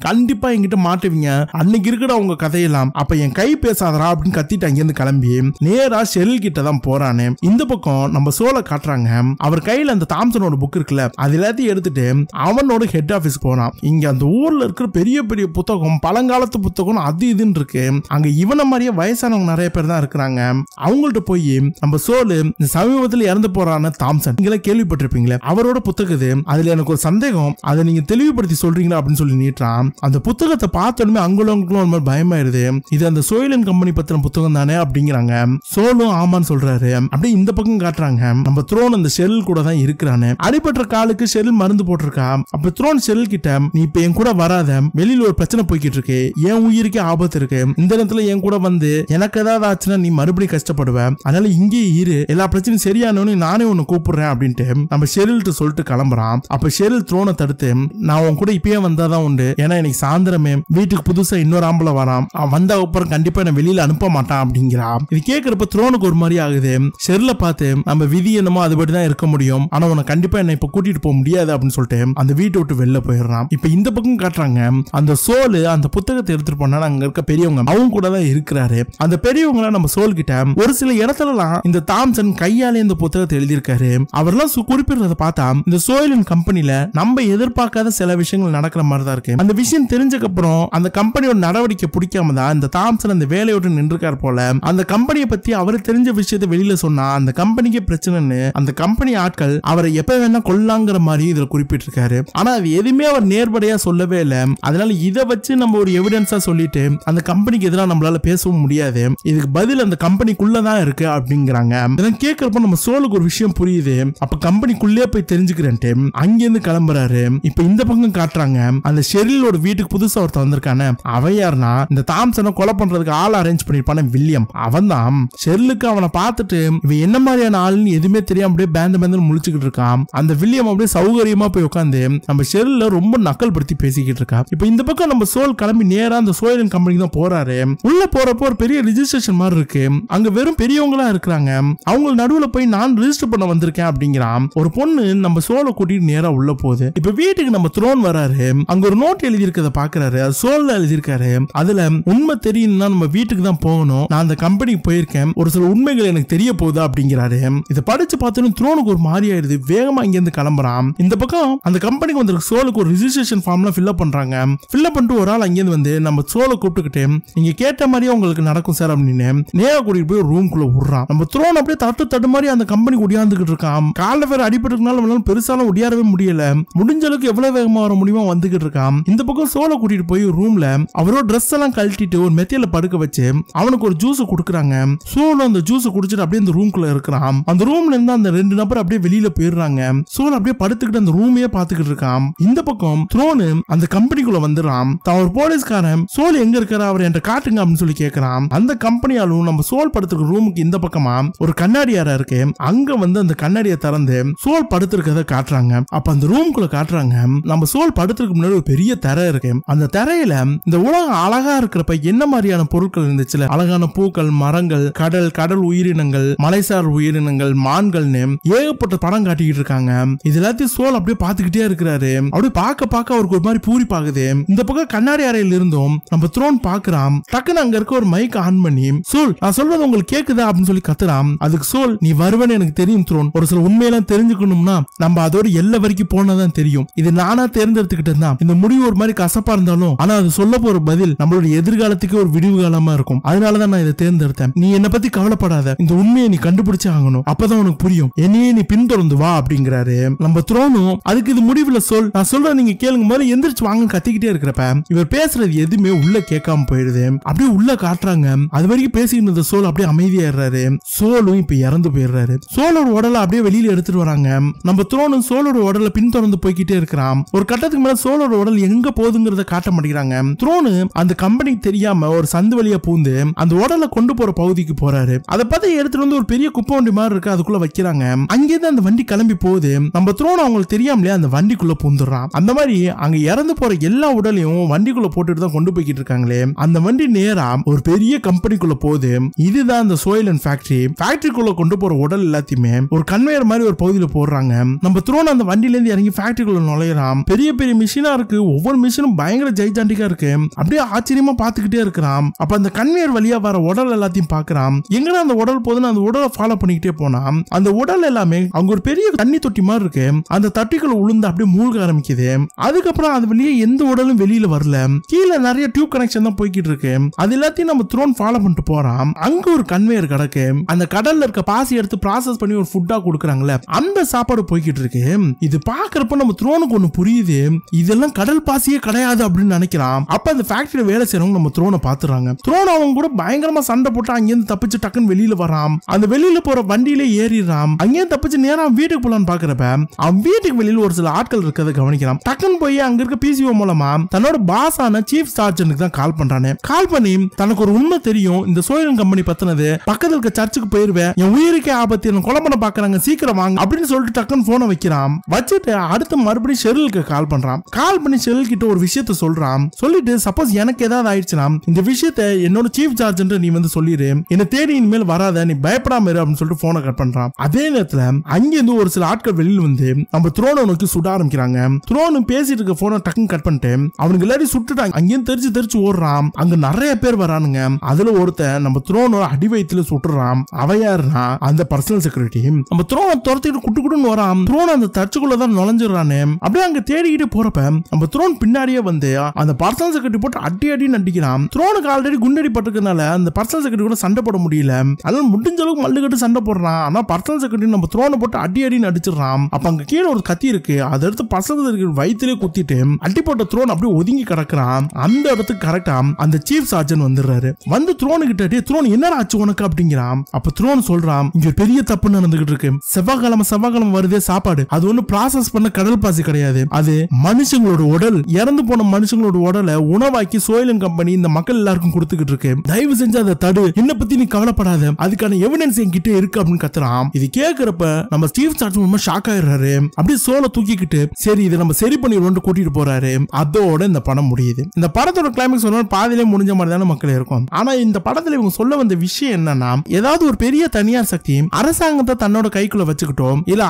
Speaker 1: கண்டிப்பா என்கிட்ட மாட்டுவீங்க. அன்னைக்கு இருக்கிற உங்க கதையெல்லாம். அப்ப என் கை பேசாதரா அப்படின்னு கத்திட்டு அங்கிருந்து கிளம்பி நேரா ஷெல் கிட்ட தான் போறானு. இந்த பக்கம் நம்ம சோலை காட்டுறாங்க. அவர் கையில அந்த தாம்சனோட புக் இருக்குல்ல அது எல்லாத்தையும் எடுத்துட்டு அவனோட ஹெட் ஆபீஸ் போறான். இங்க அந்த ஊர்ல இருக்கிற பெரிய பெரிய புத்தகம் பழங்காலத்து புத்தகம் அது இதுன்னு இருக்கு. அங்க இவனை மாதிரியே வயசானவங்க நிறைய பேர் தான் இருக்கிறாங்க. அவங்கள்ட்ட போய் நம்ம சோலு இந்த சமீபத்தில் இறந்து போறான தாம்சன். நீங்களே கேள்விப்பட்டிருப்பீங்களே அவரோட புத்தகது அதுல எனக்கு ஒரு சந்தேகம் அதை நீங்க தெளிவுபடுத்தி சொல்றீங்களா அப்படின்னு சொல்லி நீட்டான் அந்த புத்தகத்தை பார்த்தோன்னே அங்குலம் ஒரு மாதிரி பயமாயிருது. இது அந்த சோயிலன் கம்பெனி பத்தின புத்தகம் தானே அப்படிங்கிறாங்க. சோலும் ஆமான்னு சொல்றாரு. அப்படியே இந்த பக்கம் காட்டுறாங்க. நம்ம த்ரோன் அந்த ஷெல் கூட தான் இருக்கிறானு. அடிபட்ட காலுக்கு ஷெல் மருந்து போட்டிருக்கா. அப்ப த்ரோன் ஷெல் கிட்ட நீ இப்ப என் கூட வராத. வெளியில ஒரு பிரச்சனை போய்கிட்டு இருக்கு. என் உயிருக்கே ஆபத்து இருக்கு. இந்த நேரத்துல என் கூட வந்து எனக்கு ஏதாவது ஆச்சுன்னா நீ மறுபடியும் கஷ்டப்படுவ. அதனால இங்கேயே இரு. எல்லா பிரச்சனையும் சரியானவனு நானே உன்னை கூப்பிடுறேன் அப்படின்ட்டு நம்ம ஷெரில்ட்டு சொல்லிட்டு கிளம்புறான். அப்ப ஷெரில் த்ரோனை தடுத்து நான் உன் கூட இப்பயே வந்தாதான் உண்டு. ஏன்னா எனக்கு சாயந்தரமே வீட்டுக்கு புதுசா இன்னொரு ஆம்பளை வரான். அவன் வந்த அப்புறம் கண்டிப்பா என்ன வெளியில அனுப்ப மாட்டான் அப்படிங்கிறான். இது கேட்கறப்ப த்ரோனுக்கு ஒரு மாதிரி ஆகுது. ஷெரில பார்த்து நம்ம விதி என்னமோ அதுபடி தான் இருக்க முடியும். ஆனா உன்னை கண்டிப்பா என்ன இப்ப கூட்டிட்டு போக முடியாது அப்படின்னு சொல்லிட்டு அந்த வீட்டை விட்டு வெளில போயிடுறான். இப்ப இந்த பக்கம் காட்டுறாங்க. அந்த சோலு அந்த புத்தகத்தை எடுத்துட்டு போனா அங்க இருக்க பெரியவங்க அவங்க கூட தான் இருக்கிறாரு. அந்த பெரியவங்கள நம்ம சோல் கிட்ட ஒரு சில இடத்துலலாம் இந்த தாம்சன் கையாலே இந்த புத்தகத்தை எழுதியிருக்காரு. அவர்லாம் சு- குறிப்பிடுறத பார்த்தா இந்த சோயிலின் கம்பெனில நம்ம எதிர்பார்க்காத சில விஷயங்கள் நடக்கிற மாதிரி தான் இருக்கு. அந்த விஷயம் தெரிஞ்சதுக்கு அப்புறம் அந்த கம்பெனியோட நடவடிக்கை பிடிக்காம தான் இந்த தாம்சன் அந்த வேலையோடு நின்றுக்கார் போல அந்த கம்பெனியை பத்தி அவர் தெரிஞ்ச விஷயத்தை வெளியில சொன்னா அந்த கம்பெனிக்கு பிரச்சனைன்னு அந்த கம்பெனி ஆட்கள் அவரை எப்ப வேணா கொல்லாங்கிற மாதிரி இதுல குறிப்பிட்டிருக்காரு. ஆனா அது எதுவுமே அவர் நேர்படையா சொல்லவே இல்லை. அதனால இதை வச்சு நம்ம ஒரு எவிடன்ஸா சொல்லிட்டு அந்த கம்பெனிக்கு எதிராக நம்மளால பேசவும் முடியாது. இதுக்கு பதில் அந்த கம்பெனிக்குள்ளதான் இருக்கு அப்படிங்கிறாங்க. இதெல்லாம் கேட்கறப்ப நம்ம சோலுக்கு ஒரு விஷயம் புரியுது. அப்ப கம்பெனிக்குள்ளே போய் தெரிஞ்சுக்கிறேன்ட்டு அங்கிருந்து கிளம்புறாரு. இப்ப இந்த பக்கம் காட்டுறாங்க. அந்த ஷெரிலோட வீட்டுக்கு புதுசா ஒருத்தர் வந்திருக்கானே. அவன் யாருன்னா இந்த தாம்சனை கொலை பண்றதுக்கு ஆள் அரேஞ்ச் பண்ணிருப்பான வில்லியம். அவன் தான். ஷெர்லுக்கு அவனை பார்த்துட்டு இவன் என்ன மாதிரியான ஆளுன்னு எதுவுமே தெரியாம அப்படியே பேந்த பேந்து முழிச்சுக்கிட்டு இருக்கான். அந்த வில்லியம் அப்படியே சௌகரியமா போய் உட்காந்து நம்ம ஷெர்ல ரொம்ப நக்கல் படுத்தி பேசிக்கிட்டு இருக்கா. இப்ப இந்த பக்கம் நம்ம சோல் கிளம்பி நேரா அந்த சோயலன் கம்பெனிக்கு தான் போறாரு. உள்ள போறப்போ ஒரு பெரிய ரிஜிஸ்ட்ரேஷன் மாதிரி இருக்கு. அங்க வெறும் பெரியவங்களா இருக்கிறாங்க. அவங்க நடுவுல போய் நான் ரிஜிஸ்டர் பண்ண வந்திருக்கேன் அப்படிங்கிறான். ஒரு பொண்ணு நம்ம நம்ம சோலை கூட்டிட்டு நேரா உள்ள போகுது. இப்ப வீட்டுக்கு நம்ம த்ரோன் வராரு. அங்க ஒரு நோட் எழுதி இருக்கிறத பாக்குறாரு. அது சோல்ல எழுதியிருக்காரு. அதுல உண்மை தெரியும்னா நம்ம வீட்டுக்கு தான் போகணும். நான் அந்த கம்பெனிக்கு போயிருக்கேன். ஒரு சில உண்மைகள் எனக்கு தெரிய போகுது? அப்படிங்கிறாரு. இதை படிச்சு பார்த்தோன்னு த்ரோனுக்கு ஒரு மாதிரி ஆயிடுது. வேகமா இங்க இருந்து கிளம்புறான். இந்த பக்கம் அந்த கம்பெனிக்கு வந்திருக்க சோலுக்கு ஒரு ரிஜிஸ்ட்ரேஷன் ஃபார்ம்லாம் ஃபில்அப் பண்றாங்க. ஃபில்அப் பண்ணிட்டு ஒரு ஆள் அங்கேருந்து வந்து நம்ம சோலை கூப்பிட்டுக்கிட்டு நீங்க கேட்ட மாதிரியே உங்களுக்கு நடக்கும் சார் அப்படின்னு நேரா கூட்டிட்டு போய் ரூம்குள்ள விடுறான். நம்ம த்ரோன் அப்படியே தட்டு தட்டு மாதிரி அந்த கம்பெனி ஒடியாந்துகிட்டு இருக்கான். காலில் வேற அடிபட்டுனால அவனால பெருசால ஒடியாரவே முடியல. முடிஞ்ச அளவுக்கு எவ்வளவு வேகமா வர முடியுமோ வந்துகிட்டு இருக்கான். இந்த பக்கம் சோலை கூட்டிட்டு போய் ரூம்ல அவரோட ட்ரெஸ் எல்லாம் கழட்டிட்டு ஒரு மெத்தியில படுக்க வச்சு அவனுக்கு ஒரு ஜூஸ் கொடுக்குறாங்க. சோலோ அந்த ஜூஸ் குடிச்சிட்டு அப்படியே அந்த ரூம்குள்ள இருக்கிறான். அந்த ரூம்ல இருந்து அந்த ரெண்டு நபர் அப்படியே வெளியில போயிடுறாங்க. சோல் அப்படியே படுத்துக்கிட்டு அந்த ரூமையே பாத்துக்கிட்டு இருக்கான். இந்த பக்கம் த்ரோனு அந்த கம்பெனிக்குள்ள வந்துடுறான். தான் ஒரு போலீஸ்காரன் சோல் எங்க இருக்கிற? அவர் என்கிட்ட காட்டுங்க அப்படின்னு சொல்லி கேட்கிறான் அந்த கம்பெனியாலும் நம்ம சோல் படுத்துருக்க ரூமுக்கு இந்த பக்கமா ஒரு கண்ணாடி அறை இருக்கு. அங்க வந்து அந்த கண்ணாடியை திறந்து சோல் படுத்திருக்கத காட்டுறாங்க? அப்ப அந்த ரூம்குள்ள காட்டுறாங்க நம்ம சோல் படுத்திருக்கு முன்னாடி ஒரு பெரிய திரை இருக்கு. அந்த திரையில இந்த உலகம் அழகா இருக்கிறப்ப என்ன மாதிரியான பொருட்கள் இருந்துச்சுல அழகான பூக்கள் மரங்கள் கடல் கடல் உயிரினங்கள் மலைசார் உயிரினங்கள் மான்கள்னு ஏகப்பட்ட படம் காட்டிக்கிட்டு இருக்காங்க. இது எல்லாத்தையும் சோல் அப்படியே பாத்துக்கிட்டே இருக்கிறாரு. அப்படியே பார்க்க பார்க்க அவருக்கு ஒரு மாதிரி பூரி பாக்குது. இந்த பக்கம் கண்ணாடி அறையில இருந்தும் நம்ம த்ரோன் பாக்குறான் டக்குன்னு அங்க இருக்க ஒரு மைக் ஆன் பண்ணி சோல் நான் சொல்றது உங்களுக்கு கேக்குதா? அப்படின்னு சொல்லி கத்துறான். அதுக்கு சோல் நீ வருவேன்னு எனக்கு தெரியும் த்ரோன் ஒரு சில உண்மையெல்லாம் தெரிஞ்சுக்கணும்னா நம்ம அதோட எல்லை வரைக்கும் போனாதான் தெரியும். இது நானா தேர்ந்தெடுத்துக்கிட்டது தான். இந்த முடிவு ஒரு மாதிரி கசப்பா இருந்தாலும் ஆனா அது சொல்ல போற பதில் நம்மளோட எதிர்காலத்துக்கு ஒரு விடிவு காலமா இருக்கும். அதனாலதான் நான் இதை தேர்ந்தெடுத்தேன். நீ என்ன பத்தி கவலைப்படாத. இந்த உண்மையை நீ கண்டுபிடிச்சே ஆகணும். அப்பதான் உனக்கு புரியும். என்னையே நீ பின்தொடர்ந்து வா அப்படிங்கிறாரு. நம்ம த்ரோனும் அதுக்கு இது முடிவுல சொல். நான் சொல்றேன் நீங்க கேளுங்க. முதல்ல எந்திரிச்சு வாங்க கத்திக்கிட்டே இருக்கிறப்ப இவர் பேசுறது எதுவுமே உள்ள கேட்காம போயிடுது. அப்படியே உள்ள காட்டுறாங்க. அது வரைக்கும் பேசிக்கிட்டு இருந்த சோல் அப்படியே அமைதியாடுறாரு சோலும் இப்ப இறந்து போயிடுறாரு. சோலோட உடலை அப்படியே வெளியில எடுத்துட்டு வராங்க. நம்ம த்ரோனும் சோலோட உடலை பின்தொடர்ந்து போய்கிட்டே இருக்கிறான். ஒரு கட்டத்துக்கு மேல சோலோட உடல் எங்க போகுதுங்கிறத காட்ட மாட்டேங்கிறாங்க. த்ரோனு அந்த கம்பெனிக்கு தெரியாம ஒரு சந்து வழியா பூந்து அந்த உடலை கொண்டு போற பகுதிக்கு போறாரு. அதை பார்த்து எடுத்துட்டு வந்து ஒரு பெரிய குப்பை வண்டி மாதிரி இருக்கு அதுக்குள்ள வைக்கிறாங்க. அங்கேருந்து அந்த வண்டி கிளம்பி போகுது. நம்ம த்ரோன் அவங்களுக்கு தெரியாமலே அந்த வண்டிக்குள்ள பூந்துடுறான். அந்த மாதிரி அங்க இறந்து போற எல்லா உடலையும் வண்டிக்குள்ள போட்டுட்டு தான் கொண்டு போய்கிட்டு இருக்காங்களே. அந்த வண்டி நேரா ஒரு பெரிய கம்பெனிக்குள்ள போகுது. இதுதான் அந்த சோயிலன் ஃபேக்டரி ஃபேக்டரிக்குள்ள கொண்டு போற உடல் எல்லாத்தையுமே ஒரு கன்வேயர் மாதிரி ஒரு பகுதியில் போடுறாங்க. நம்ம த்ரோன் அந்த வண்டியிலேருந்து இறங்கி ஃபேக்டரிக்குள்ள நுழையிறான். பெரிய பெரிய மிஷினா இருக்கு. ஒவ்வொரு மிஷினும் பயங்கர ஜெய்ஜாண்டிக்கா இருக்கு. அப்படியே ஆச்சரியமா பாத்துக்கிட்டே இருக்கிறான். அப்ப அந்த கன்வேயர் வழியா வர உடல் எல்லாத்தையும் பாக்குறான் எங்கடா அந்த உடல் போதுன்னு அந்த உடலை ஃபாலோ பண்ணிக்கிட்டே போனா அந்த உடல் எல்லாமே அங்க ஒரு பெரிய தண்ணி தொட்டி மாதிரி இருக்கு. அந்த தட்டிக்குள்ள உளுந்து அப்படியே மூழ்க ஆரம்பிக்குது. அதுக்கப்புறம் அது வெளியே எந்த உடலும் வெளியில வரல. கீழே நிறைய டியூப் கனெக்ஷன் தான் போய்கிட்டு இருக்கு. அது எல்லாத்தையும் நம்ம த்ரோன் ஃபாலோ பண்ணிட்டு போறான். அங்க ஒரு கன்வேயர் கிடக்கு. அந்த கடல்ல இருக்க பாசி எடுத்து ப்ராசஸ் பண்ணி ஒரு ஃபுட்டா கொடுக்குறாங்கல்ல அந்த சாப்பாடு போய்கிட்டு இருக்கு. இது பாக்குறப்ப நம்ம த்ரோனுக்கு ஒண்ணு புரியுது. இதெல்லாம் கடல் பாசியே கிடையாது அப்படின்னு நினைக்கிறான். அப்ப அந்த ஃபேக்டரியில வேலை செய்யறவங்க நம்ம த்ரோனை பாத்துறாங்க த்ரோன் அவங்க கூட பயங்கரமா சண்டை போட்டு அங்கேருந்து தப்பிச்சு டக்குன்னு வெளியில வரான் அந்த வெளியில போற வண்டியில ஏறிடுறான். அங்கேயும் தப்பிச்சு நேரம் வீட்டுக்கு போலான்னு பாக்குறப்ப அவன் வீட்டுக்கு வெளியில ஒரு சில ஆட்கள் இருக்கிறத கவனிக்கிறான். டக்குன்னு போய் அங்க இருக்க பிசிஓ மூலமா தன்னோட பாஸ் ஆன சீஃப் சார்ஜனுக்கு தான் கால் பண்றானே. கால் பண்ணி தனக்கு ஒரு உண்மை தெரியும். இந்த சோழன் கம்பெனி பத்தினது பக்கத்துல இருக்க சர்ச்சுக்கு போயிருவேன். என் உயிருக்கே ஆபத்து என்ன கொலை பண்ண பாக்குறாங்க சீக்கிரம் வாங்க அப்படின்னு சொல்லிட்டு டக்குன்னு போன வைக்கிறான். வச்சுட்டு அடுத்து மறுபடியும் ஷெரிலுக்கு கால் பண்றான். கால் பண்ணி ஷெரில் கிட்ட ஒரு விஷயத்த சொல்றான். சொல்லிட்டு சப்போஸ் எனக்கு ஏதாவது ஆயிடுச்சுனா இந்த விஷயத்த என்னோட சீஃப் சார்ஜன் நீ வந்து சொல்லிடு என்ன தேடி இனிமேல் வராத நீ பயப்படாம இரு அப்படின்னு சொல்லிட்டு போனை கட் பண்றான். அதே நேரத்துல அங்கிருந்து ஒரு சில ஆட்கள் வெளியில வந்து நம்ம த்ரோனை நோக்கி சுட ஆரம்பிக்கிறாங்க. த்ரோனு பேசிட்டு இருக்க போனை டக்குன்னு கட் பண்ணிட்டு அவனுக்கு எல்லாரும் சுட்டுட்டாங்க அங்கேயும் தெரிச்சு தெரிச்சு ஓடுறான். அங்க நிறைய பேர் வரானுங்க. அதுல ஒருத்தன் நம்ம த்ரோனோட அடி வயிற்றுல சுட்டுறான். அவ யாருன்னா அந்த பர்சனல் செக்யூரிட்டி நம்ம துரோனை துரத்திட்டு குட்டு குட்டுன்னு வரான். த்ரோன் அந்த தச்சுக்குள்ள தான் நுழைஞ்சிடறானே. அப்படியே அங்க தேடிக்கிட்டு போறப்ப நம்ம த்ரோன் பின்னாடியே வந்து அந்த பர்சனல் செக்ரட்டரி போட்டு அடி அடின்னு அடிக்கிறான். த்ரோனுக்கு ஆல்ரெடி குண்டடி பட்டிருக்கனால அந்த பர்சனல் செக்ரட்டரி கூட சண்டை போட முடியல. அதனால முடிஞ்ச அளவுக்கு மல்லு கட்டு சண்டை போடுறான். ஆனா பர்சனல் செக்ரட்டரி நம்ம த்ரோனை போட்டு அடி அடின்னு அடிச்சிடறான். அப்ப அங்க கீழே ஒரு கத்தி இருக்கு. அதை எடுத்து பர்சனல் செக்ரட்டரி வயிற்றுலேயே குத்திட்டு அடி போட்ட த்ரோன் அப்படியே ஒதுங்கி கிடக்குறான். அந்த இடத்துக்கு கரெக்டா அந்த சீஃப் சார்ஜன் வந்துடுறாரு. வந்து த்ரோனு கிட்ட டே த்ரோன் என்ன ஆச்சு உனக்கு? அப்படிங்கிறான். அப்ப த்ரோன் சொல்றான் இங்க பெரிய தப்பு நடந்துகிட்டு இருக்கு. செவ்வாய்க்கிழமை செவ்வாய்க்கிழமை வருதே சாப்பாடு. அது ஒண்ணு ப்ராசஸ் பண்ண கடல் பாசி கிடையாது. அது மனுஷங்களோட உடல் இறந்து போன மனுஷங்களோட உடலை உணவாக்கி சோயிலன் கம்பெனி இந்த மக்கள் எல்லாருக்கும் கொடுத்துக்கிட்டு இருக்கு. தயவு செஞ்சு அதை தடு. என்ன பத்தி நீ கவலைப்படாத. அதுக்கான எவிடன்ஸ் என்கிட்ட இருக்கு அப்படின்னு கத்துறான். இது கேக்குறப்ப நம்ம ஸ்டீவ் சார்ஜ் ரொம்ப ஷாக் ஆயிடுறாரு. அப்படியே சோலை தூக்கிக்கிட்டு சரி இதை நம்ம சரி பண்ணிடுவோம் கூட்டிட்டு போறாரு. அதோட இந்த படம் முடியுது. இந்த படத்தோட கிளைமேக்ஸ் ஒரு பாதியிலே முடிஞ்ச மாதிரி தானே மக்கள் இருக்கும். ஆனா இந்த படத்துல இவங்க சொல்ல வந்த விஷயம் என்னன்னா ஏதாவது ஒரு பெரிய தனியார் சக்தி அரசாங்கத்தை தன்னோட கைக்குள்ள வச்சுக்கிட்டோம் இல்ல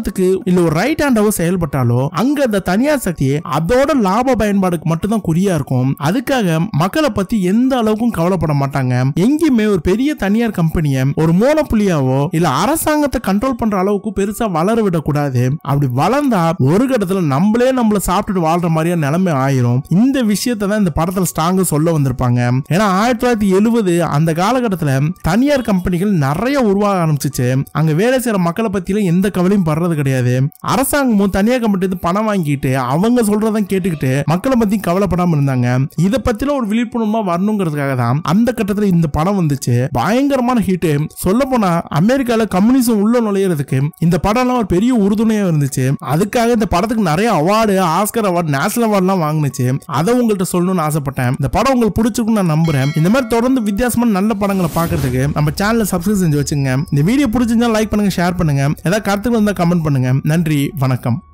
Speaker 1: அரசாங்கத்துக்கு இல்ல ஒரு ரைட் ஹேண்டாவோ செயல்பட்டாலோ அங்க அந்த தனியார் சக்தியை அதோட லாப பயன்பாடுக்கு மட்டும் தான் குறியா இருக்கும். அதுக்காக மக்களை பத்தி எந்த அளவுக்கும் கவலைப்பட மாட்டாங்க. எங்கேயுமே ஒரு பெரிய தனியார் கம்பெனியை ஒரு மோனப்புலியாவோ இல்ல அரசாங்கத்தை கண்ட்ரோல் பண்ற அளவுக்கு பெருசா வளர விடக்கூடாது. அப்படி வளர்ந்தா ஒரு கட்டத்துல நம்மளே நம்மள சாப்பிட்டுட்டு வாழ்ற மாதிரியா நிலைமை ஆயிரும். இந்த விஷயத்தை தான் இந்த படத்துல ஸ்ட்ராங்கா சொல்ல வந்திருப்பாங்க. ஏன்னா ஆயிரத்தி தொள்ளாயிரத்தி எழுபது அந்த காலகட்டத்துல தனியார் கம்பெனிகள் நிறைய உருவாக ஆரம்பிச்சிச்சு. அங்க வேலை செய்யற மக்களை பத்தியில எந்த கவலையும் படுறது கிடையாது. அரசாங்கமும் தனியார் கம்பெனி பணம் வாங்கிட்டு அவங்க சொல்றதை கேட்டுக்கிட்டு மக்களை பத்தி கவலைப்படாம இருந்தாங்க. இத பத்தில ஒரு விழிப்புணர்வா வரணுங்கிறதுக்காக தான் அந்த கட்டத்துல இந்த படம் வந்துச்சு. பயங்கரமான ஹிட் சொல்ல போனா அமெரிக்கால கம்யூனிசம் உள்ள நுழையிறதுக்கு இந்த படம்லாம் ஒரு பெரிய உறுதுணையா இருந்துச்சு. அதுக்காக இந்த படத்துக்கு நிறைய அவார்டு ஆஸ்கர் அவார்டு நேஷனல் அவார்ட்லாம் வாங்கினுச்சு. அதை உங்கள்கிட்ட சொல்லணும்னு ஆசைப்பட்டேன். இந்த படம் உங்களுக்கு பிடிச்சிருக்கும் நான் நம்புறேன். இந்த மாதிரி தொடர்ந்து வித்தியாசமான நல்ல படங்களை பார்க்கறதுக்கு நம்ம சேனலை சப்ஸ்கிரைப் செஞ்சு வச்சுங்க இந்த வீடியோ பிடிச்சிருந்தா லைக் பண்ணுங்க ஷேர் பண்ணுங்க. ஏதாவது கருத்துக்கள் இருந்தால் கமெண்ட் பண்ணுங்க. நன்றி வணக்கம்.